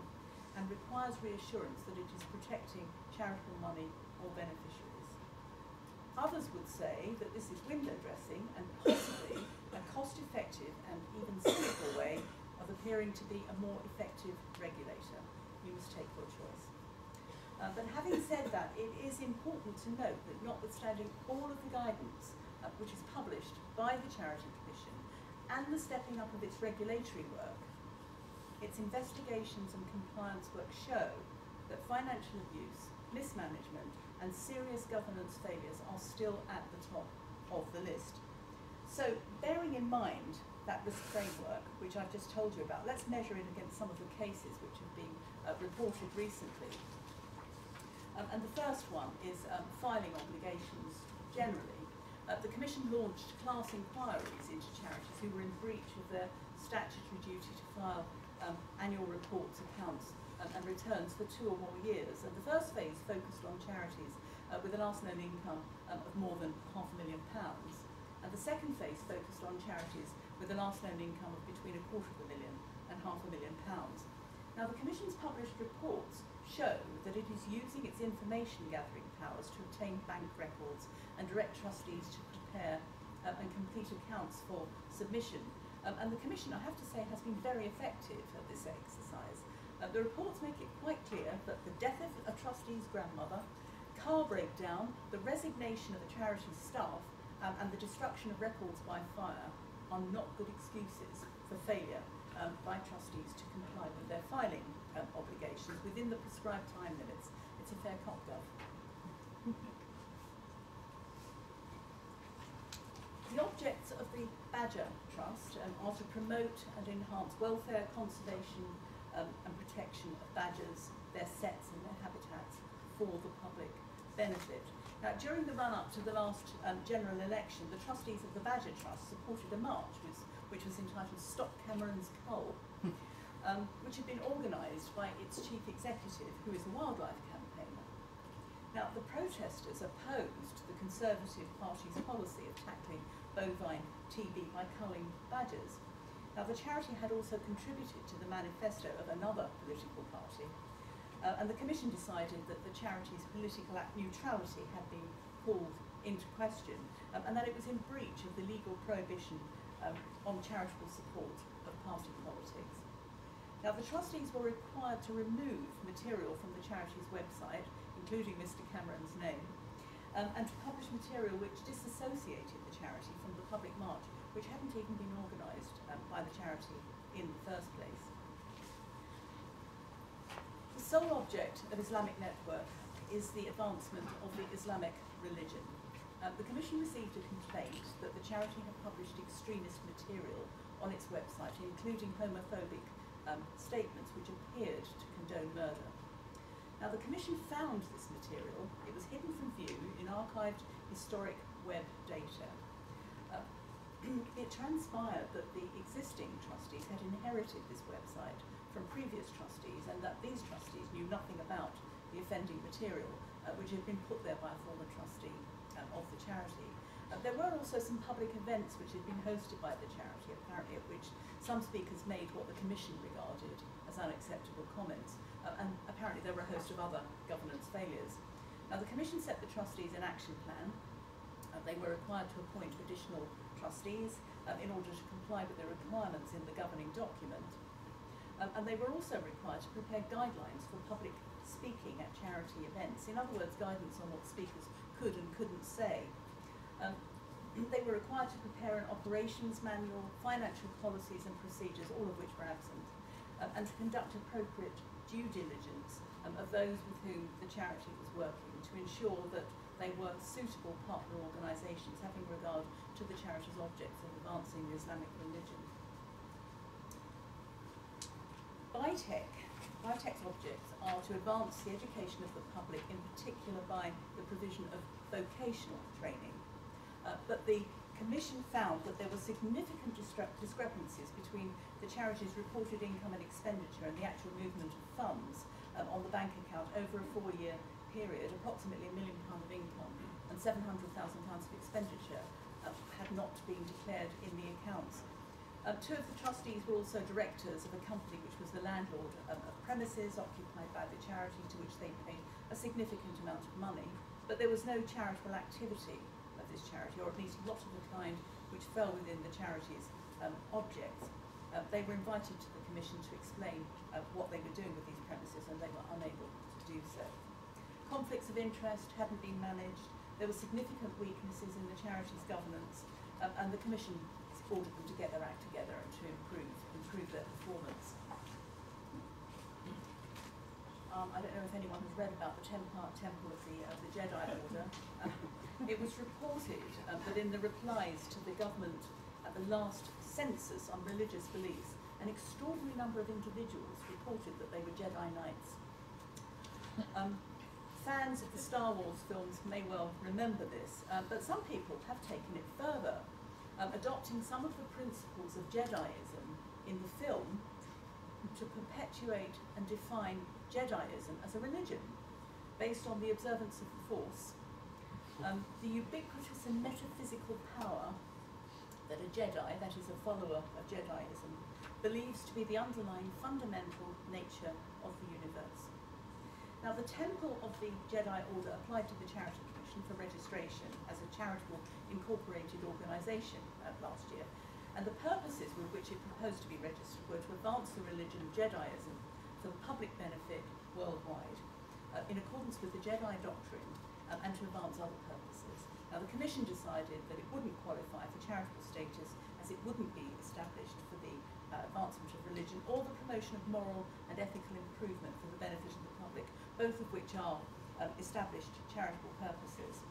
and requires reassurance that it is protecting charitable money or beneficiaries. Others would say that this is window dressing and possibly a cost-effective and even cynical way of appearing to be a more effective regulator. You must take your choice. Uh, but having said that, it is important to note that notwithstanding all of the guidance uh, which is published by the Charity and the stepping up of its regulatory work, its investigations and compliance work show that financial abuse, mismanagement, and serious governance failures are still at the top of the list. So, bearing in mind that risk framework, which I've just told you about, let's measure it against some of the cases which have been uh, reported recently. Um, and the first one is um, filing obligations generally. Uh, the Commission launched class inquiries into charities who were in breach of their statutory duty to file um, annual reports, accounts, um, and returns for two or more years. And the first phase focused on charities uh, with an known income um, of more than half a million pounds. And the second phase focused on charities with a last known income of between a quarter of a million and half a million pounds. Now, the Commission's published reports show that it is using its information gathering powers to obtain bank records and direct trustees to prepare uh, and complete accounts for submission. Um, and the Commission, I have to say, has been very effective at this exercise. Uh, the reports make it quite clear that the death of a trustee's grandmother, car breakdown, the resignation of a charity's staff, um, and the destruction of records by fire are not good excuses for failure um, by trustees to comply with their filing um, obligations within the prescribed time limits. It's a fair cop, Gov. the objects of the Badger Trust um, are to promote and enhance welfare, conservation um, and protection of badgers, their setts and their habitats for the public benefit. Now, during the run-up to the last um, general election, the trustees of the Badger Trust supported a march which, which was entitled Stop Cameron's Cull, um, which had been organised by its chief executive, who is a wildlife campaigner. Now, the protesters opposed the Conservative Party's policy of tackling bovine TB by culling badgers. Now, the charity had also contributed to the manifesto of another political party, uh, and the Commission decided that the charity's political act neutrality had been called into question um, and that it was in breach of the legal prohibition um, on charitable support of party politics. Now, the trustees were required to remove material from the charity's website, including Mr. Cameron's name, um, and to publish material which disassociated the charity from the public march, which hadn't even been organised um, by the charity in the first place The sole object of Islamic Network is the advancement of the Islamic religion. Uh, the Commission received a complaint that the charity had published extremist material on its website, including homophobic um, statements which appeared to condone murder. Now, the Commission found this material. It was hidden from view in archived historic web data. Uh, *clears throat* it transpired that the existing trustees had inherited this website from previous trustees and that these trustees knew nothing about the offending material uh, which had been put there by a former trustee um, of the charity. Uh, there were also some public events which had been hosted by the charity, apparently at which some speakers made what the Commission regarded as unacceptable comments, uh, and apparently there were a host of other governance failures. Now the Commission set the trustees an action plan. Uh, they were required to appoint additional trustees um, in order to comply with the requirements in the governing document. Um, and they were also required to prepare guidelines for public speaking at charity events. In other words, guidance on what speakers could and couldn't say. Um, they were required to prepare an operations manual, financial policies and procedures, all of which were absent, um, and to conduct appropriate due diligence um, of those with whom the charity was working to ensure that they were suitable partner organisations having regard to the charity's objects of advancing the Islamic religion. BITEC, BITEC's objects are to advance the education of the public, in particular by the provision of vocational training. Uh, but the Commission found that there were significant discrepancies between the charity's reported income and expenditure and the actual movement of funds um, on the bank account over a four-year period. Approximately a million pound of income and £700,000 of expenditure uh, had not been declared in the accounts. Uh, two of the trustees were also directors of a company which was the landlord um, of premises occupied by the charity to which they paid a significant amount of money. But there was no charitable activity this charity, or at least not of the kind which fell within the charity's um, objects. Uh, they were invited to the Commission to explain uh, what they were doing with these premises and they were unable to do so. Conflicts of interest hadn't been managed, there were significant weaknesses in the charity's governance um, and the Commission ordered them to get their act together and to improve, improve their performance. um, I don't know if anyone has read about the ten-part temple of the, of the Jedi Order. *laughs* It was reported uh, that in the replies to the government at the last census on religious beliefs, an extraordinary number of individuals reported that they were Jedi Knights. Um, fans of the Star Wars films may well remember this, uh, but some people have taken it further, um, adopting some of the principles of Jediism in the film to perpetuate and define Jediism as a religion based on the observance of the Force, um, the ubiquitous and metaphysical power that a Jedi, that is a follower of Jediism, believes to be the underlying fundamental nature of the universe. Now, the Temple of the Jedi Order applied to the Charity Commission for registration as a charitable incorporated organisation uh, last year, and the purposes with which it proposed to be registered were to advance the religion of Jediism for the public benefit worldwide, uh, in accordance with the Jedi doctrine, um, and to advance other. Now, the Commission decided that it wouldn't qualify for charitable status as it wouldn't be established for the uh, advancement of religion or the promotion of moral and ethical improvement for the benefit of the public, both of which are um, established charitable purposes.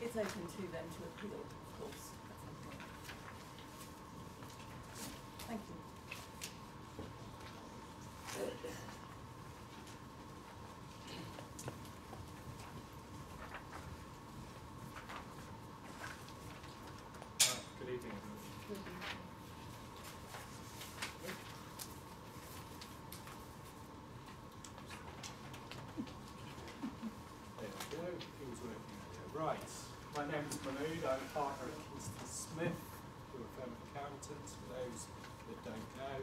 It's open to them to appeal, of course, at some point. Thank you. Uh, Good evening, everyone. There we go, it was working earlier. Right, my name is Mahmood, I'm a partner at Kingston Smith, who are a firm of accountants, for those that don't know.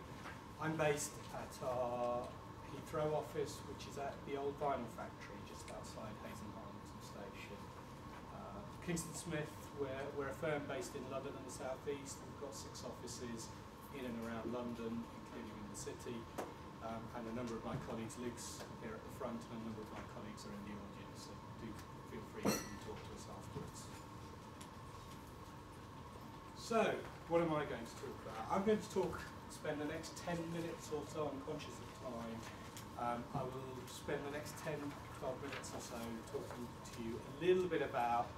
I'm based at our Heathrow office, which is at the old vinyl factory just outside Hayes and Harlington Station. Uh, Kingston Smith, we're, we're a firm based in London and the South East. We've got six offices in and around London, including in the city. Um, and a number of my colleagues, Luke's here at the front, and a number of my colleagues are in the audience, so do feel free to come and talk to us afterwards. So, what am I going to talk about? I'm going to talk, spend the next 10 minutes or so, I'm conscious of time. Um, I will spend the next 10, 12 minutes or so talking to you a little bit about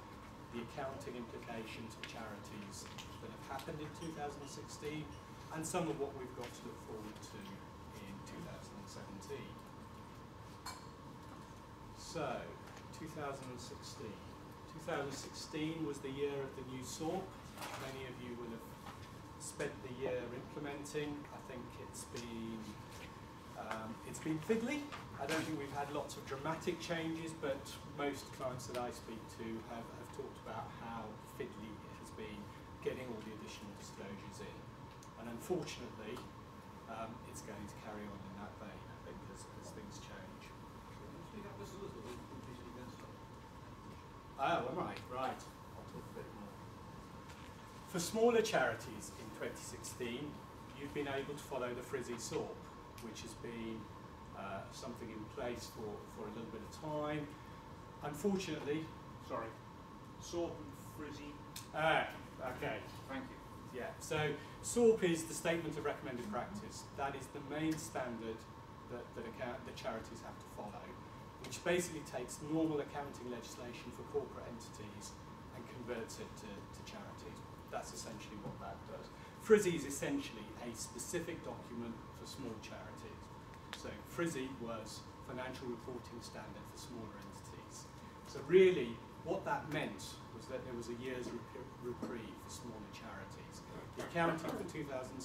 the accounting implications of charities that have happened in 2016 and some of what we've got to look forward to in 2017. So, 2016. 2016 was the year of the new SORP. Many of you will have spent the year implementing. I think it's been um, it's been fiddly. I don't think we've had lots of dramatic changes, but most clients that I speak to have, have talked about how fiddly it has been getting all the additional disclosures in. And unfortunately, um, it's going to carry on in that vein, I think, as, as things change. Speak up just a little bit, because you messed up. Oh, am I? Right. I'll talk a bit more. For smaller charities in 2016, you've been able to follow the FRSSE SORP, which has been uh, something in place for, for a little bit of time. Unfortunately, Sorry. Sort and FRSSE. ah, okay, Thank you. yeah. So SORP is the Statement of Recommended Practice. That is the main standard that, that account, the charities have to follow, which basically takes normal accounting legislation for corporate entities and converts it to. That's essentially what that does. FRSSE is essentially a specific document for small charities. So FRSSE was financial reporting standard for smaller entities. So really, what that meant was that there was a year's rep- reprieve for smaller charities. The accounting for 2016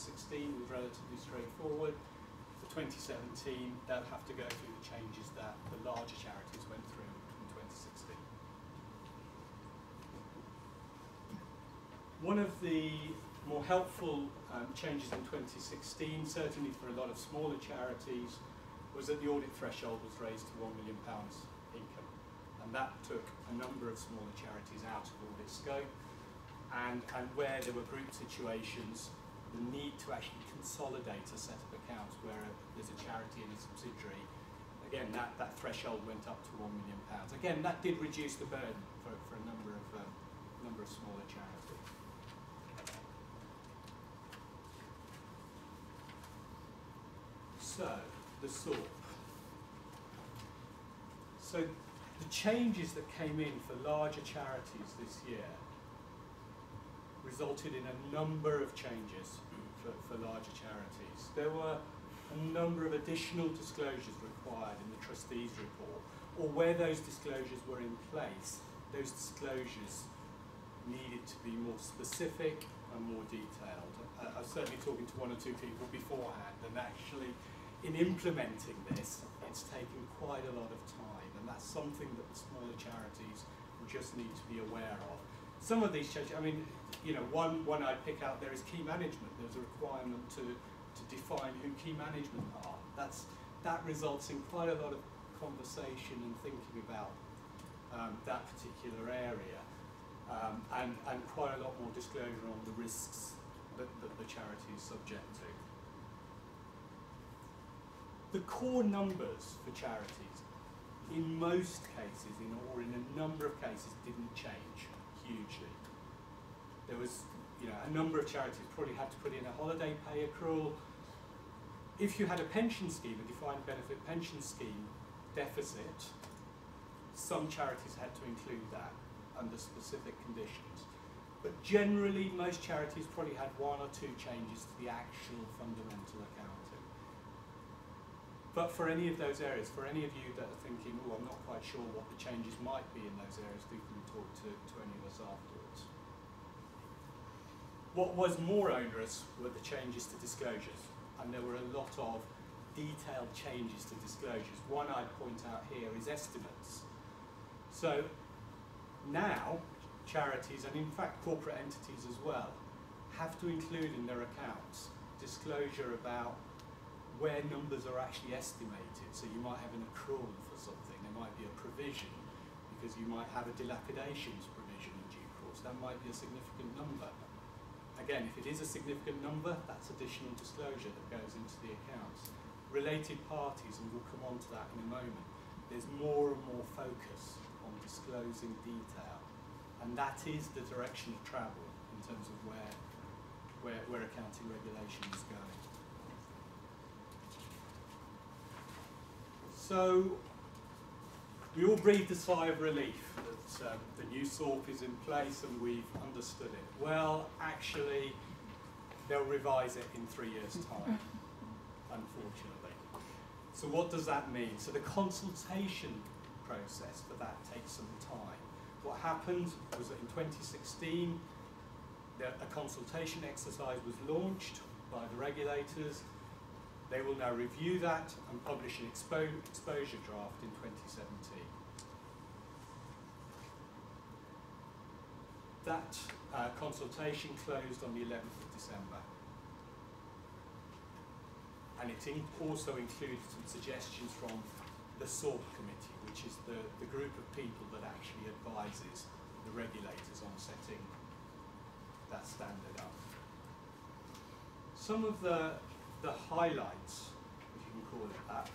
was relatively straightforward. For 2017, they'll have to go through the changes that the larger charities went through in 2016. One of the more helpful um, changes in 2016, certainly for a lot of smaller charities, was that the audit threshold was raised to £1 million income. And that took a number of smaller charities out of audit scope. And, and where there were group situations, the need to actually consolidate a set of accounts where a, there's a charity and a subsidiary, again, that, that threshold went up to £1 million. Again, that did reduce the burden for, for a number of, um, number of smaller charities. So, the SORP. So, the changes that came in for larger charities this year resulted in a number of changes for, for larger charities. There were a number of additional disclosures required in the trustees report, or where those disclosures were in place, those disclosures needed to be more specific and more detailed. Uh, I was certainly talking to one or two people beforehand, and actually, in implementing this, it's taken quite a lot of time, and that's something that the smaller charities just need to be aware of. Some of these changes, I mean, you know, one, one I'd pick out there is key management. There's a requirement to, to define who key management are. That's, that results in quite a lot of conversation and thinking about um, that particular area um, and, and quite a lot more disclosure on the risks that, that the charity is subject to. The core numbers for charities, in most cases, in, or in a number of cases, didn't change hugely. There was, you know, a number of charities probably had to put in a holiday pay accrual. If you had a pension scheme, a defined benefit pension scheme deficit, some charities had to include that under specific conditions. But generally, most charities probably had one or two changes to the actual fundamental accounting. But for any of those areas, for any of you that are thinking, oh, I'm not quite sure what the changes might be in those areas, do come and talk to, to any of us afterwards. What was more onerous were the changes to disclosures, and there were a lot of detailed changes to disclosures. One I'd point out here is estimates. So now, charities, and in fact corporate entities as well, have to include in their accounts disclosure about where numbers are actually estimated. So you might have an accrual for something, there might be a provision, because you might have a dilapidations provision in due course. That might be a significant number. Again, if it is a significant number, that's additional disclosure that goes into the accounts. Related parties, and we'll come on to that in a moment, there's more and more focus on disclosing detail. And that is the direction of travel in terms of where, where, where accounting regulation is going. So we all breathed a sigh of relief that um, the new SORP is in place and we've understood it. Well, actually, they'll revise it in three years' time, *laughs* unfortunately. So what does that mean? So the consultation process for that takes some time. What happened was that in 2016, the, a consultation exercise was launched by the regulators they will now review that and publish an expo exposure draft in 2017. That uh, consultation closed on the 11th of December. And it in also included some suggestions from the SORP committee, which is the, the group of people that actually advises the regulators on setting that standard up. Some of the the highlights, if you can call it that,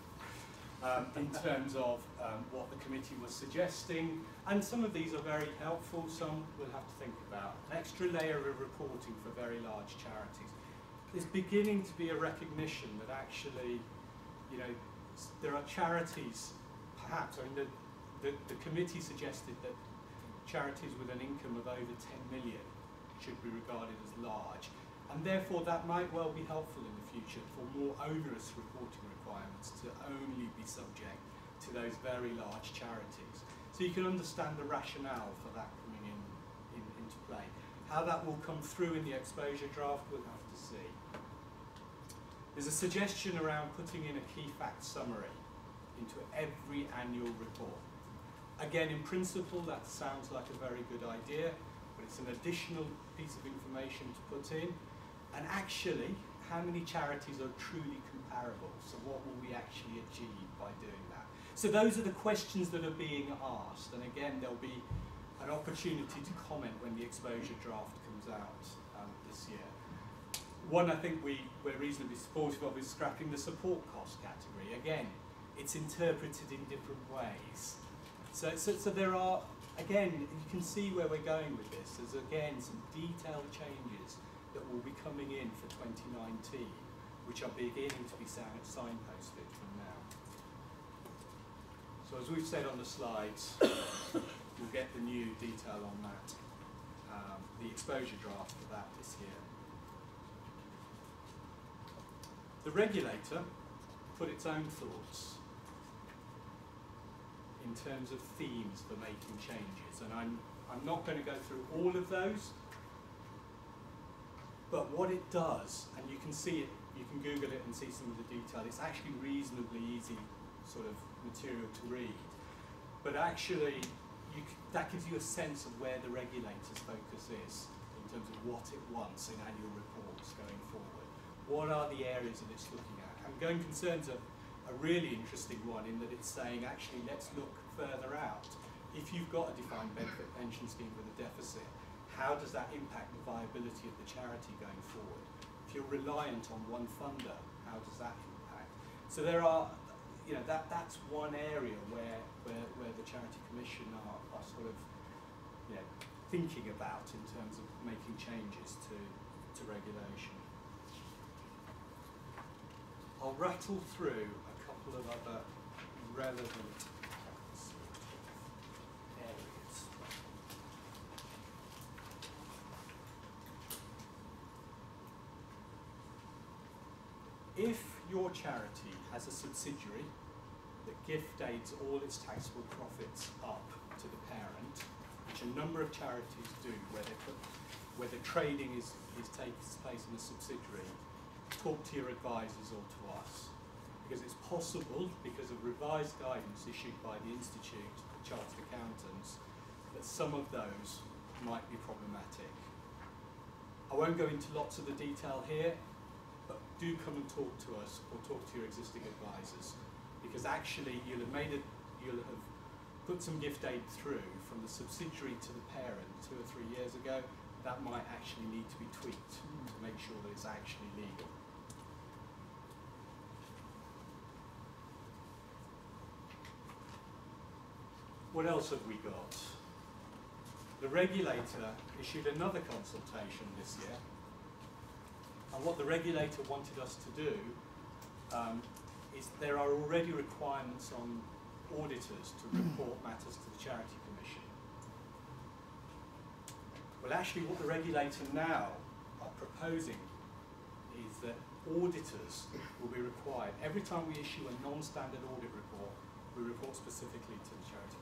um, in terms of um, what the committee was suggesting. And some of these are very helpful, some we'll have to think about. An extra layer of reporting for very large charities. There's beginning to be a recognition that actually, you know, there are charities, perhaps, I mean, the, the, the committee suggested that charities with an income of over 10 million should be regarded as large. And therefore that might well be helpful in future for more onerous reporting requirements to only be subject to those very large charities. So you can understand the rationale for that coming in, in into play. How that will come through in the exposure draft, we'll have to see. There's a suggestion around putting in a key fact summary into every annual report. Again, in principle, that sounds like a very good idea, but it's an additional piece of information to put in. And actually, how many charities are truly comparable? So what will we actually achieve by doing that? So those are the questions that are being asked. And again, there'll be an opportunity to comment when the exposure draft comes out um, this year. One I think we, we're reasonably supportive of is scrapping the support cost category. Again, it's interpreted in different ways. So, so, so there are, again, you can see where we're going with this. There's again some detailed changes that will be coming in for 2019 which are beginning to be sign- signposted from now. So as we've said on the slides, we'll get the new detail on that, um, the exposure draft for that this year. The regulator put its own thoughts in terms of themes for making changes, and I'm, I'm not going to go through all of those, but what it does, and you can see it, you can Google it and see some of the detail, it's actually reasonably easy sort of material to read, but actually you that gives you a sense of where the regulator's focus is in terms of what it wants in annual reports going forward. What are the areas that it's looking at? And going concerns are a really interesting one in that it's saying actually let's look further out. If you've got a defined benefit pension scheme with a deficit, how does that impact the viability of the charity going forward? If you're reliant on one funder, how does that impact? So there are, you know, that, that's one area where, where, where the Charity Commission are, are sort of, you know, thinking about in terms of making changes to, to regulation. I'll rattle through a couple of other relevant sort of areas. If your charity has a subsidiary that gift aids all its taxable profits up to the parent, which a number of charities do, where they put, where the trading is, is takes place in a subsidiary, talk to your advisors or to us. Because it's possible, because of revised guidance issued by the Institute of Chartered Accountants, that some of those might be problematic. I won't go into lots of the detail here, do come and talk to us or talk to your existing advisors because actually you'll have made it, you'll have put some gift aid through from the subsidiary to the parent two or three years ago. That might actually need to be tweaked to make sure that it's actually legal. What else have we got? The regulator issued another consultation this year and what the regulator wanted us to do um, is there are already requirements on auditors to report matters to the Charity Commission. Well, actually, what the regulator now are proposing is that auditors will be required. Every time we issue a non-standard audit report, we report specifically to the Charity Commission.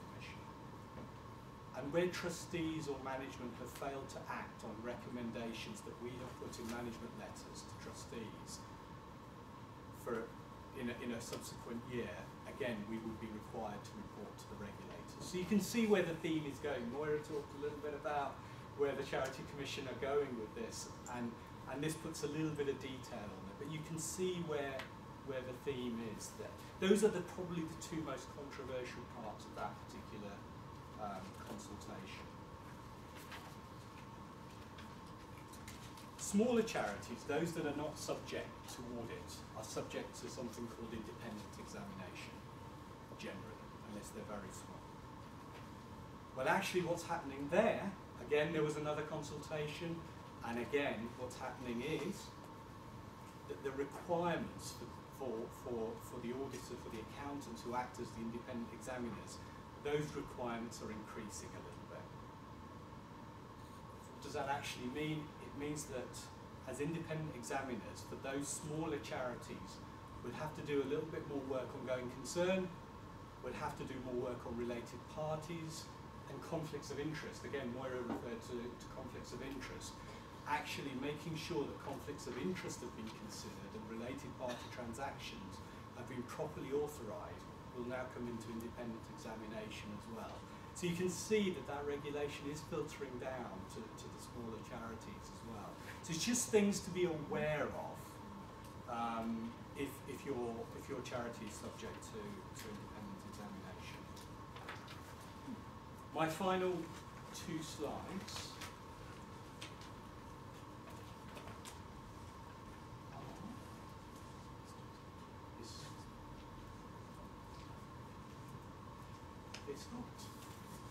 And where trustees or management have failed to act on recommendations that we have put in management letters to trustees for in a, in a subsequent year, again, we would be required to report to the regulators. So you can see where the theme is going. Moira talked a little bit about where the Charity Commission are going with this, and, and this puts a little bit of detail on it, but you can see where, where the theme is there. Those are the, probably the two most controversial parts of that particular um, consultation. Smaller charities, those that are not subject to audit, are subject to something called independent examination, generally, unless they're very small. Well, actually, what's happening there, again, there was another consultation, and again, what's happening is that the requirements for, for, for, for the auditor, for the accountants who act as the independent examiners, those requirements are increasing a little bit. What does that actually mean? It means that as independent examiners, for those smaller charities, we'd have to do a little bit more work on going concern, we'd have to do more work on related parties and conflicts of interest. Again, Moira referred to, to conflicts of interest. Actually making sure that conflicts of interest have been considered and related party transactions have been properly authorised will now come into independent examination as well. So you can see that that regulation is filtering down to, to the smaller charities as well. So it's just things to be aware of um, if, if, your, if your charity is subject to, to independent examination. My final two slides. are- is- It's not.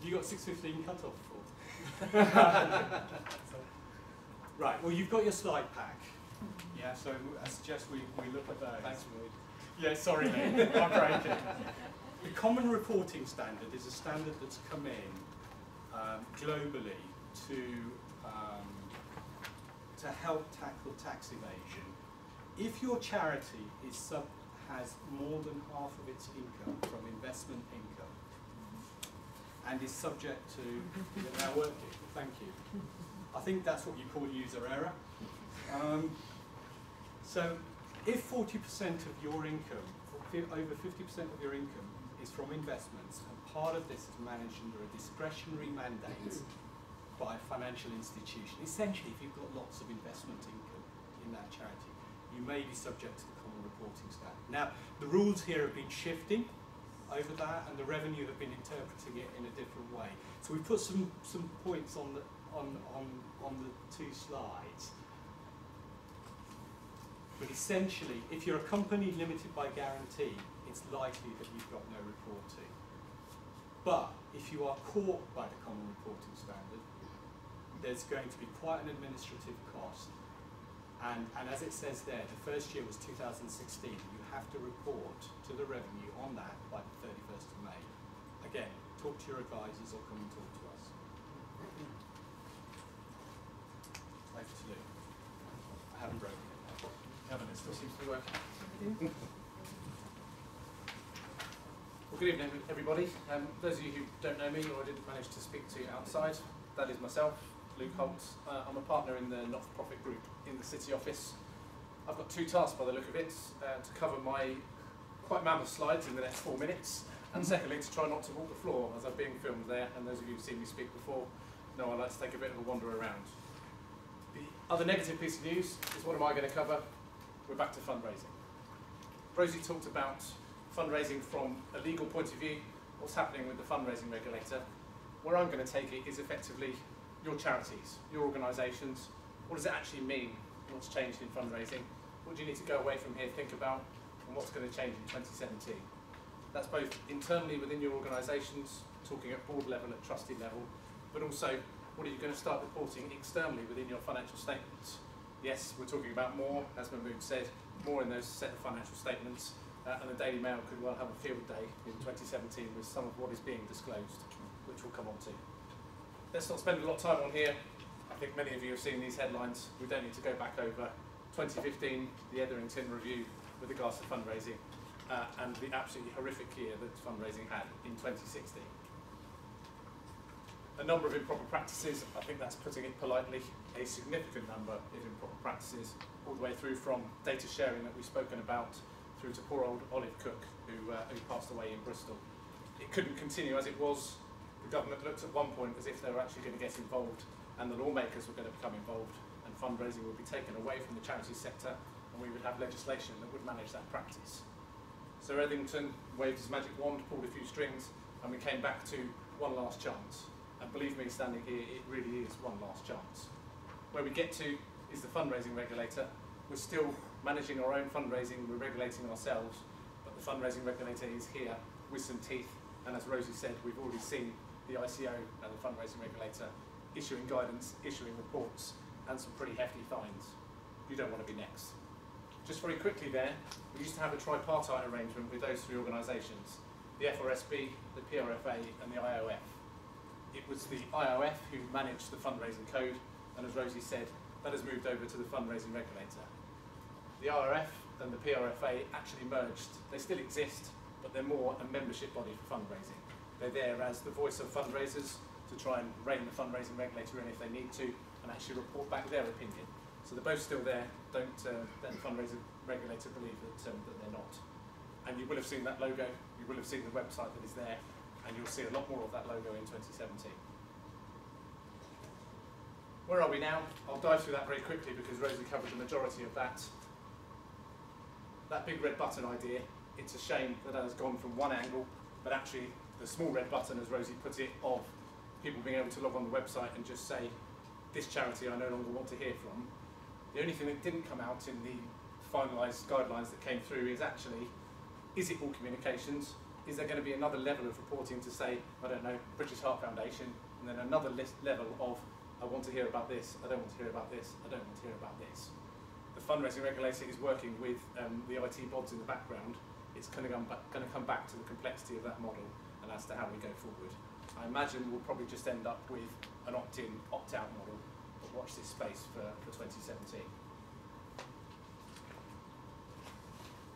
You got 615 cut off for? *laughs* right, well, you've got your slide pack. Yeah, so I suggest we, we look at those. Thanks, Lloyd. Yeah, sorry, mate. *laughs* I'm breaking. The Common Reporting Standard is a standard that's come in um, globally to um, to help tackle tax evasion. If your charity is sub, has more than half of its income from investment income and is subject to now working, thank you. I think that's what you call user error. Um, so if 40% of your income, over 50% of your income is from investments, and part of this is managed under a discretionary mandate by a financial institution, essentially if you've got lots of investment income in that charity, you may be subject to the common reporting standard. Now, the rules here have been shifting over that, and the revenue have been interpreting it in a different way. So we've put some, some points on the, on, on, on the two slides. But essentially, if you're a company limited by guarantee, it's likely that you've got no reporting. But if you are caught by the common reporting standard, there's going to be quite an administrative cost. And, and as it says there, the first year was 2016. You have to report to the revenue on that by the 31st of May. Again, talk to your advisors or come and talk to us. Over to. I haven't broken it. Haven't, it still seems to be working. Well, good evening, everybody. Um, those of you who don't know me or I didn't manage to speak to you outside, that is myself, Luke Holt. Uh, I'm a partner in the not-for-profit group in the city office. I've got two tasks by the look of it, uh, to cover my quite mammoth slides in the next four minutes, and secondly, to try not to walk the floor as I'm being filmed there, and those of you who've seen me speak before know I like to take a bit of a wander around. The other negative piece of news is what am I going to cover? We're back to fundraising. Rosie talked about fundraising from a legal point of view, what's happening with the fundraising regulator. Where I'm going to take it is effectively your charities, your organisations. What does it actually mean? What's changed in fundraising? What do you need to go away from here, think about, and what's going to change in 2017? That's both internally within your organisations, talking at board level, at trustee level, but also what are you going to start reporting externally within your financial statements? Yes, we're talking about more, as Mahmood said, more in those set of financial statements, uh, and the Daily Mail could well have a field day in 2017 with some of what is being disclosed, which we'll come on to. Let's not spend a lot of time on here. I think many of you have seen these headlines. We don't need to go back over 2015, the Etherington Review with regards to fundraising, uh, and the absolutely horrific year that fundraising had in 2016 a number of improper practices, I think that's putting it politely, a significant number of improper practices, all the way through from data sharing that we've spoken about, through to poor old Olive Cook, who, uh, who passed away in Bristol. It couldn't continue as it was. The government looked at one point as if they were actually going to get involved, and the lawmakers were going to become involved, and fundraising would be taken away from the charity sector, and we would have legislation that would manage that practice. Sir Etherington waved his magic wand, pulled a few strings, and we came back to one last chance. And believe me, standing here, it really is one last chance. Where we get to is the fundraising regulator. We're still managing our own fundraising, we're regulating ourselves, but the fundraising regulator is here with some teeth. And as Rosie said, we've already seen the ICO and the fundraising regulator issuing guidance, issuing reports, and some pretty hefty fines. You don't want to be next. Just very quickly there, we used to have a tripartite arrangement with those three organisations, the FRSB, the PRFA and the IOF. It was the IOF who managed the fundraising code, and as Rosie said, that has moved over to the fundraising regulator. The IRF and the PRFA actually merged. They still exist, but they're more a membership body for fundraising. They're there as the voice of fundraisers to try and rein the fundraising regulator in if they need to, and actually report back their opinion. So they're both still there. Don't uh, let the fundraising regulator believe that, um, that they're not. And you will have seen that logo. You will have seen the website that is there and you'll see a lot more of that logo in 2017. Where are we now? I'll dive through that very quickly because Rosie covered the majority of that. That big red button idea, it's a shame that that has gone from one angle, but actually the small red button, as Rosie put it, of people being able to log on the website and just say, this charity I no longer want to hear from. The only thing that didn't come out in the finalised guidelines that came through is actually, is it all communications? is there going to be another level of reporting to say, I don't know, British Heart Foundation, and then another level of, I want to hear about this, I don't want to hear about this, I don't want to hear about this. The fundraising regulator is working with um, the IT bods in the background, it's going to come back to the complexity of that model and as to how we go forward. I imagine we'll probably just end up with an opt-in, opt-out model, but watch this space for, for 2017.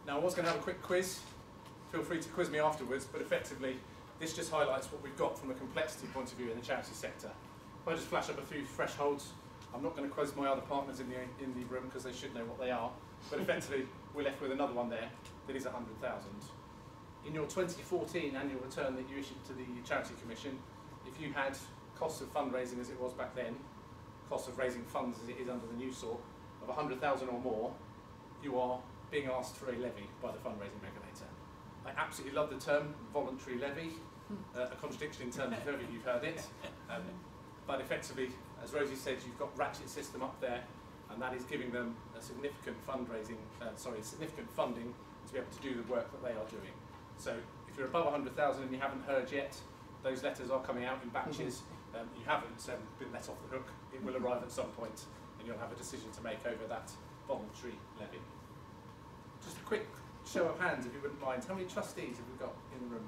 Now, I was going to have a quick quiz. Feel free to quiz me afterwards, but effectively, this just highlights what we've got from a complexity point of view in the charity sector. If I just flash up a few thresholds, I'm not going to quiz my other partners in the, in the room because they should know what they are, but effectively, we're left with another one there that is 100,000. In your 2014 annual return that you issued to the Charity Commission, if you had costs of fundraising as it was back then, cost of raising funds as it is under the new SORP, of 100,000 or more, you are being asked for a levy by the fundraising regulator. I absolutely love the term voluntary levy, uh, a contradiction in terms of whether you've heard it, um, but effectively, as Rosie said, you've got ratchet system up there, and that is giving them a significant fundraising, uh, sorry, significant funding to be able to do the work that they are doing. So if you're above 100,000 and you haven't heard yet, those letters are coming out in batches. Um, you haven't um, been let off the hook. It will arrive at some point, and you'll have a decision to make over that voluntary levy. Just a quick show of hands, if you wouldn't mind. How many trustees have we got in the room?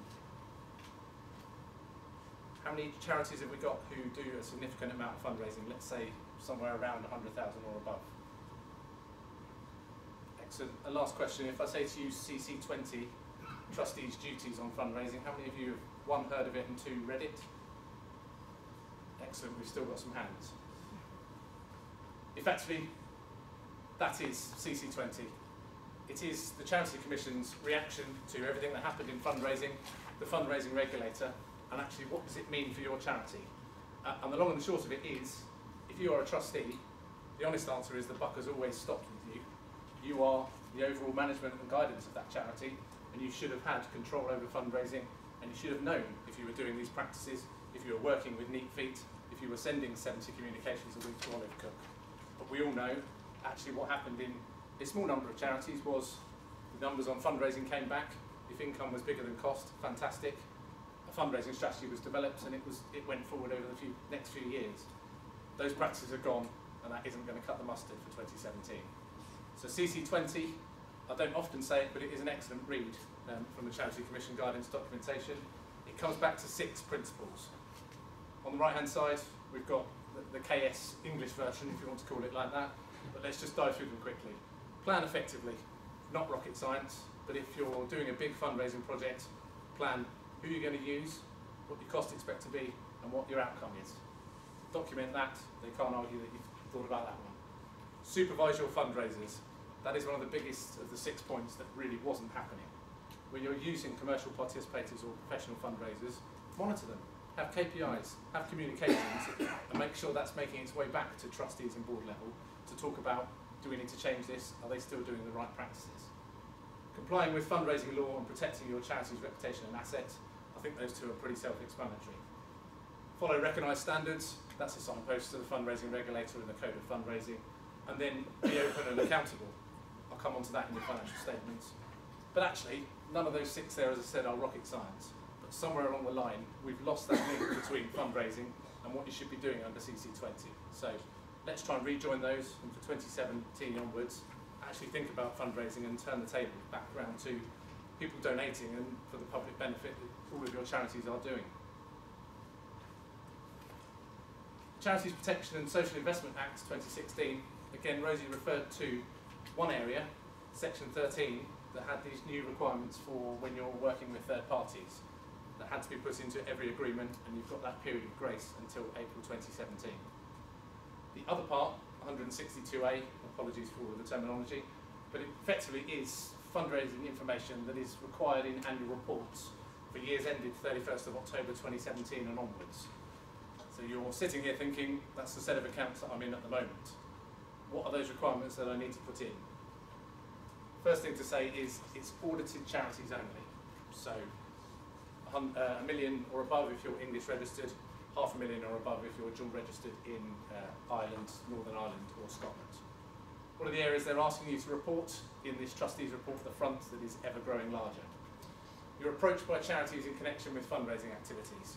How many charities have we got who do a significant amount of fundraising? Let's say somewhere around 100,000 or above. Excellent. A last question. If I say to you CC20, trustees' duties on fundraising, how many of you have one heard of it and two read it? Excellent. We've still got some hands. Effectively, that is CC20. It is the Charity Commission's reaction to everything that happened in fundraising, the fundraising regulator, and actually what does it mean for your charity? Uh, and the long and the short of it is, if you are a trustee, the honest answer is the buck has always stopped with you. You are the overall management and guidance of that charity, and you should have had control over fundraising, and you should have known if you were doing these practices, if you were working with Neet Feet, if you were sending 70 communications a week to Olive Cook. But we all know actually what happened in a small number of charities was the numbers on fundraising came back, if income was bigger than cost, fantastic. A fundraising strategy was developed and it was it went forward over the few, next few years. Those practices are gone and that isn't going to cut the mustard for 2017. So CC20, I don't often say it, but it is an excellent read um, from the Charity Commission guidance documentation. It comes back to six principles. On the right hand side, we've got the, the KS English version, if you want to call it like that, but let's just dive through them quickly. Plan effectively, not rocket science, but if you're doing a big fundraising project, plan who you're going to use, what your cost expect to be, and what your outcome is. Document that, they can't argue that you've thought about that one. Supervise your fundraisers. That is one of the biggest of the six points that really wasn't happening. When you're using commercial participators or professional fundraisers, monitor them, have KPIs, have communications, *coughs* and make sure that's making its way back to trustees and board level to talk about do we need to change this? Are they still doing the right practices? Complying with fundraising law and protecting your charity's reputation and assets, I think those two are pretty self-explanatory. Follow recognised standards, that's a signpost to the fundraising regulator and the code of fundraising. And then be open and accountable. Come on to that in your financial statements. But actually, none of those six there, as I said, are rocket science. But somewhere along the line, we've lost that link *coughs* between fundraising and what you should be doing under CC20. So let's try and rejoin those and for 2017 onwards actually think about fundraising and turn the table back around to people donating and for the public benefit that all of your charities are doing. Charities Protection and Social Investment Act 2016, again Rosie referred to one area, section 13, that had these new requirements for when you're working with third parties that had to be put into every agreement and you've got that period of grace until April 2017. The other part, 162A, apologies for all the terminology, but it effectively is fundraising information that is required in annual reports for years ended 31st of October 2017 and onwards. So you're sitting here thinking, that's the set of accounts that I'm in at the moment. What are those requirements that I need to put in? First thing to say is it's audited charities only. So uh, a million or above if you're English registered, half a million or above if you're dual registered in uh, Ireland, Northern Ireland or Scotland. One of the areas they're asking you to report in this trustees report at the front that is ever growing larger. You're approached by charities in connection with fundraising activities.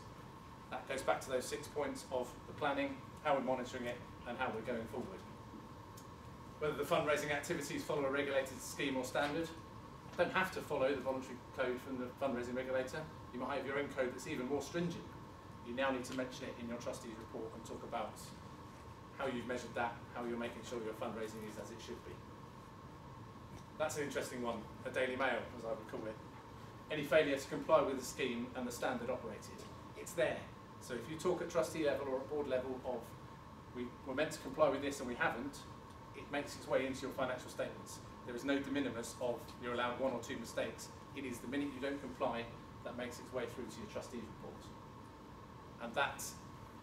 That goes back to those six points of the planning, how we're monitoring it and how we're going forward. Whether the fundraising activities follow a regulated scheme or standard. Don't have to follow the voluntary code from the fundraising regulator. You might have your own code that's even more stringent. You now need to mention it in your trustees report and talk about how you've measured that, how you're making sure your fundraising is as it should be. That's an interesting one, a Daily Mail, as I would call it. Any failure to comply with the scheme and the standard operated. It's there. So if you talk at trustee level or at board level of we were meant to comply with this and we haven't, it makes its way into your financial statements. There is no de minimis of you're allowed one or two mistakes. It is the minute you don't comply that makes its way through to your trustees report. And that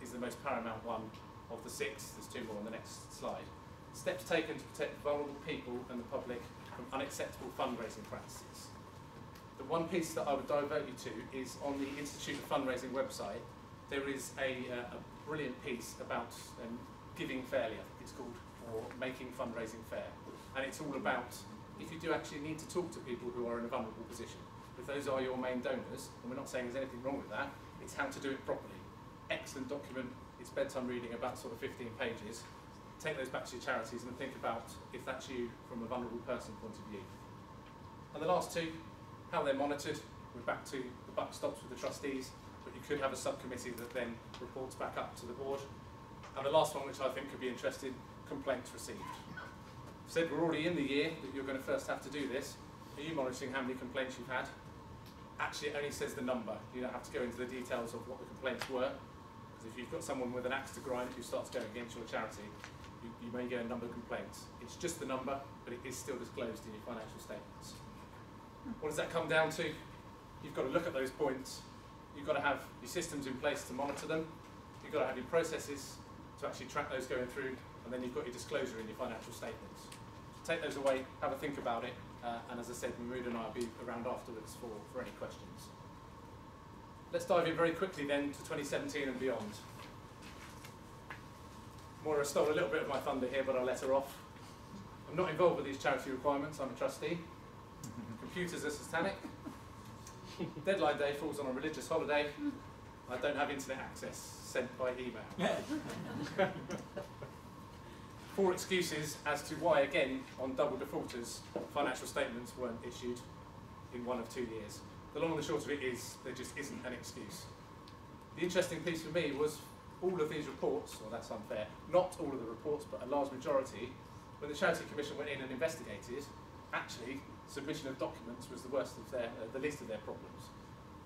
is the most paramount one of the six. There's two more on the next slide. Steps taken to protect vulnerable people and the public from unacceptable fundraising practices. The one piece that I would divert you to is on the Institute of Fundraising website. There is a, uh, a brilliant piece about um, giving fairly, I think it's called, or making fundraising fair. And it's all about if you do actually need to talk to people who are in a vulnerable position. If those are your main donors, and we're not saying there's anything wrong with that, it's how to do it properly. Excellent document, it's bedtime reading about sort of 15 pages. Take those back to your charities and think about if that's you from a vulnerable person point of view. And the last two, how they're monitored. We're back to the buck stops with the trustees, but you could have a subcommittee that then reports back up to the board. And the last one, which I think could be interesting, complaints received. I Said we're already in the year that you're going to first have to do this. Are you monitoring how many complaints you've had? Actually, it only says the number. You don't have to go into the details of what the complaints were. Because if you've got someone with an axe to grind who starts going against your charity, you, you may get a number of complaints. It's just the number, but it is still disclosed in your financial statements. What does that come down to? You've got to look at those points. You've got to have your systems in place to monitor them. You've got to have your processes to actually track those going through, and then you've got your disclosure in your financial statements. Take those away, have a think about it, uh, and as I said, Mahmood and I will be around afterwards for, for any questions. Let's dive in very quickly then to 2017 and beyond. Moira stole a little bit of my thunder here, but I'll let her off. I'm not involved with these charity requirements, I'm a trustee. *laughs* Computers are satanic. Deadline day falls on a religious holiday. I don't have internet access, sent by email. *laughs* Four excuses as to why, again, on double defaulters, financial statements weren't issued in one of two years. The long and the short of it is, there just isn't an excuse. The interesting piece for me was all of these reports, or that's unfair, not all of the reports, but a large majority, when the Charity Commission went in and investigated, actually, submission of documents was the worst of their, uh, the least of their problems.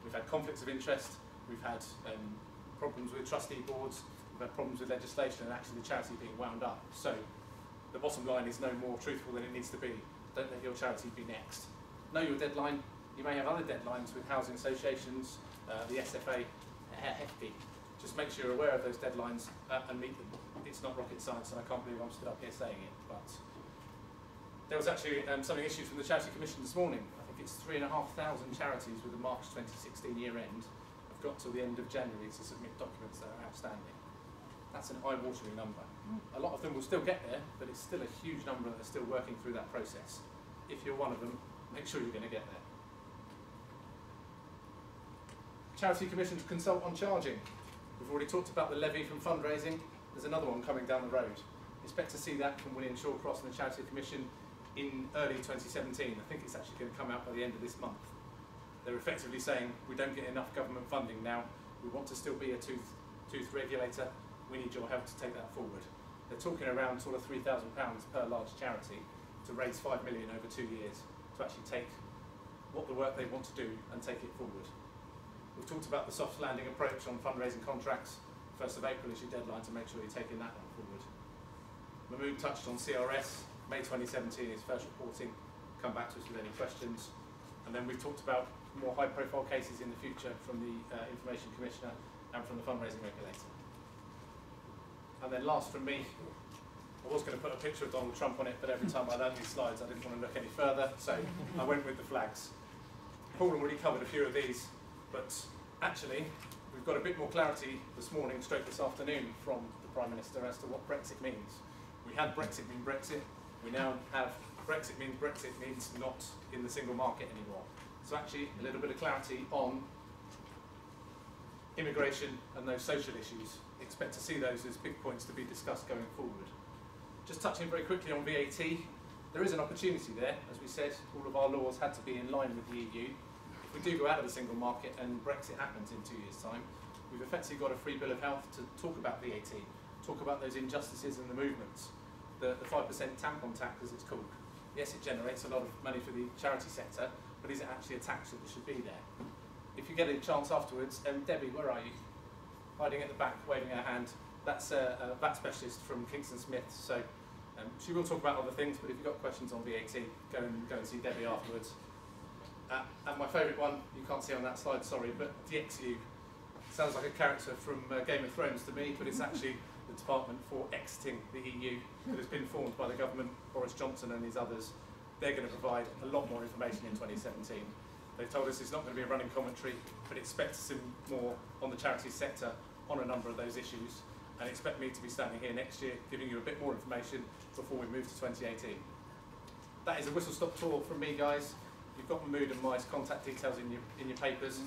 We've had conflicts of interest, we've had um, problems with trustee boards, problems with legislation, and actually the charity being wound up. So, the bottom line is no more truthful than it needs to be. Don't let your charity be next. Know your deadline. You may have other deadlines with housing associations, uh, the SFA, HEFCE. Just make sure you're aware of those deadlines uh, and meet them. It's not rocket science, and I can't believe I'm stood up here saying it, but there was actually um, something issued from the Charity Commission this morning. I think it's three and a half thousand charities with a March 2016 year end have got till the end of January to submit documents that are outstanding. That's an eye-watering number. A lot of them will still get there, but it's still a huge number that are still working through that process. If you're one of them, make sure you're going to get there. Charity Commission to consult on charging. We've already talked about the levy from fundraising. There's another one coming down the road. Expect to see that from William Shawcross and the Charity Commission in early 2017. I think it's actually going to come out by the end of this month. They're effectively saying we don't get enough government funding now. We want to still be a tooth, tooth regulator. We need your help to take that forward. They're talking around sort of £3,000 per large charity to raise £5 million over two years to actually take what the work they want to do and take it forward. We've talked about the soft landing approach on fundraising contracts. 1st of April is your deadline to make sure you're taking that one forward. Mahmood touched on CRS. May 2017 is first reporting. Come back to us with any questions. And then we've talked about more high profile cases in the future from the uh, Information Commissioner and from the fundraising regulator. And then last from me, I was going to put a picture of Donald Trump on it, but every time I learned these slides, I didn't want to look any further, so I went with the flags. Paul already covered a few of these, but actually, we've got a bit more clarity this morning, straight this afternoon, from the Prime Minister as to what Brexit means. We had Brexit mean Brexit, we now have Brexit means Brexit means not in the single market anymore. So actually, a little bit of clarity on immigration and those social issues. Expect to see those as big points to be discussed going forward. Just touching very quickly on VAT, there is an opportunity there. As we said, all of our laws had to be in line with the EU. If we do go out of the single market and Brexit happens in two years' time, we've effectively got a free bill of health to talk about VAT, talk about those injustices and the movements. The, the 5% tampon tax, as it's called. Yes, it generates a lot of money for the charity sector, but is it actually a tax that should be there? If you get a chance afterwards, um, Debbie, where are you? Hiding at the back, waving her hand. That's a, a VAT specialist from Kingston Smith. So um, she will talk about other things, but if you've got questions on VAT, go and go and see Debbie afterwards. Uh, and my favourite one, you can't see on that slide, sorry, but DExEU sounds like a character from uh, Game of Thrones to me, but it's actually the Department for Exiting the EU that has been formed by the government, Boris Johnson and these others. They're going to provide a lot more information in 2017. They've told us it's not going to be a running commentary, but expect to see more on the charity sector on a number of those issues, and expect me to be standing here next year giving you a bit more information before we move to 2018. That is a whistle-stop tour from me, guys. You've got Mahmood and my contact details in your, in your papers.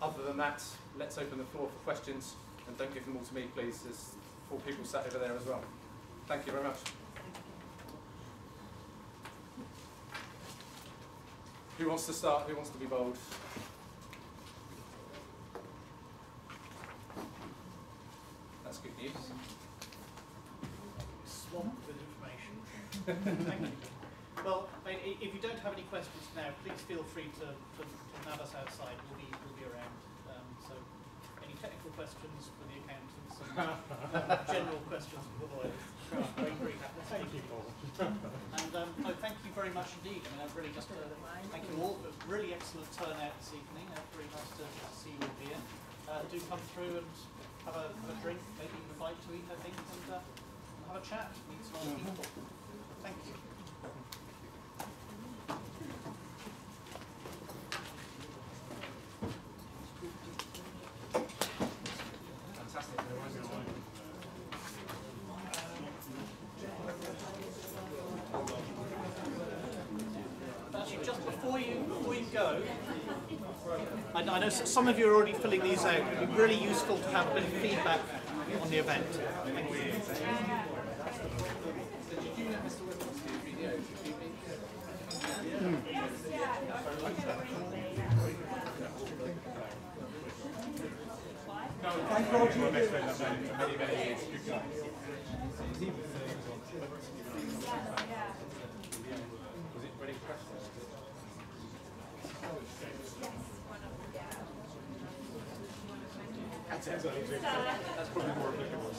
Other than that, let's open the floor for questions, and don't give them all to me, please. There's four people sat over there as well. Thank you very much. Who wants to start? Who wants to be bold? That's good news. Swamped with information. Thank you. Well, I mean, if you don't have any questions now, please feel free to, to, to nab us outside. We'll be, we'll be around. Um, so, any technical questions for the accountants and *laughs* general questions for the lawyers? Thank you, Paul. And um, no, thank you very much indeed. I mean, I've really just uh, thank you all. A really excellent turnout this evening. Uh, very nice to, see you all here. Uh, do come through and have a, have a drink, maybe a bite to eat, I think, and uh, have a chat, meet some other people. Thank you. Fantastic. Actually, just before you before you go, I, I know s- some of you are already filling these out. It'd be really useful to have a bit of feedback on the event. Thank you. That's probably more applicable.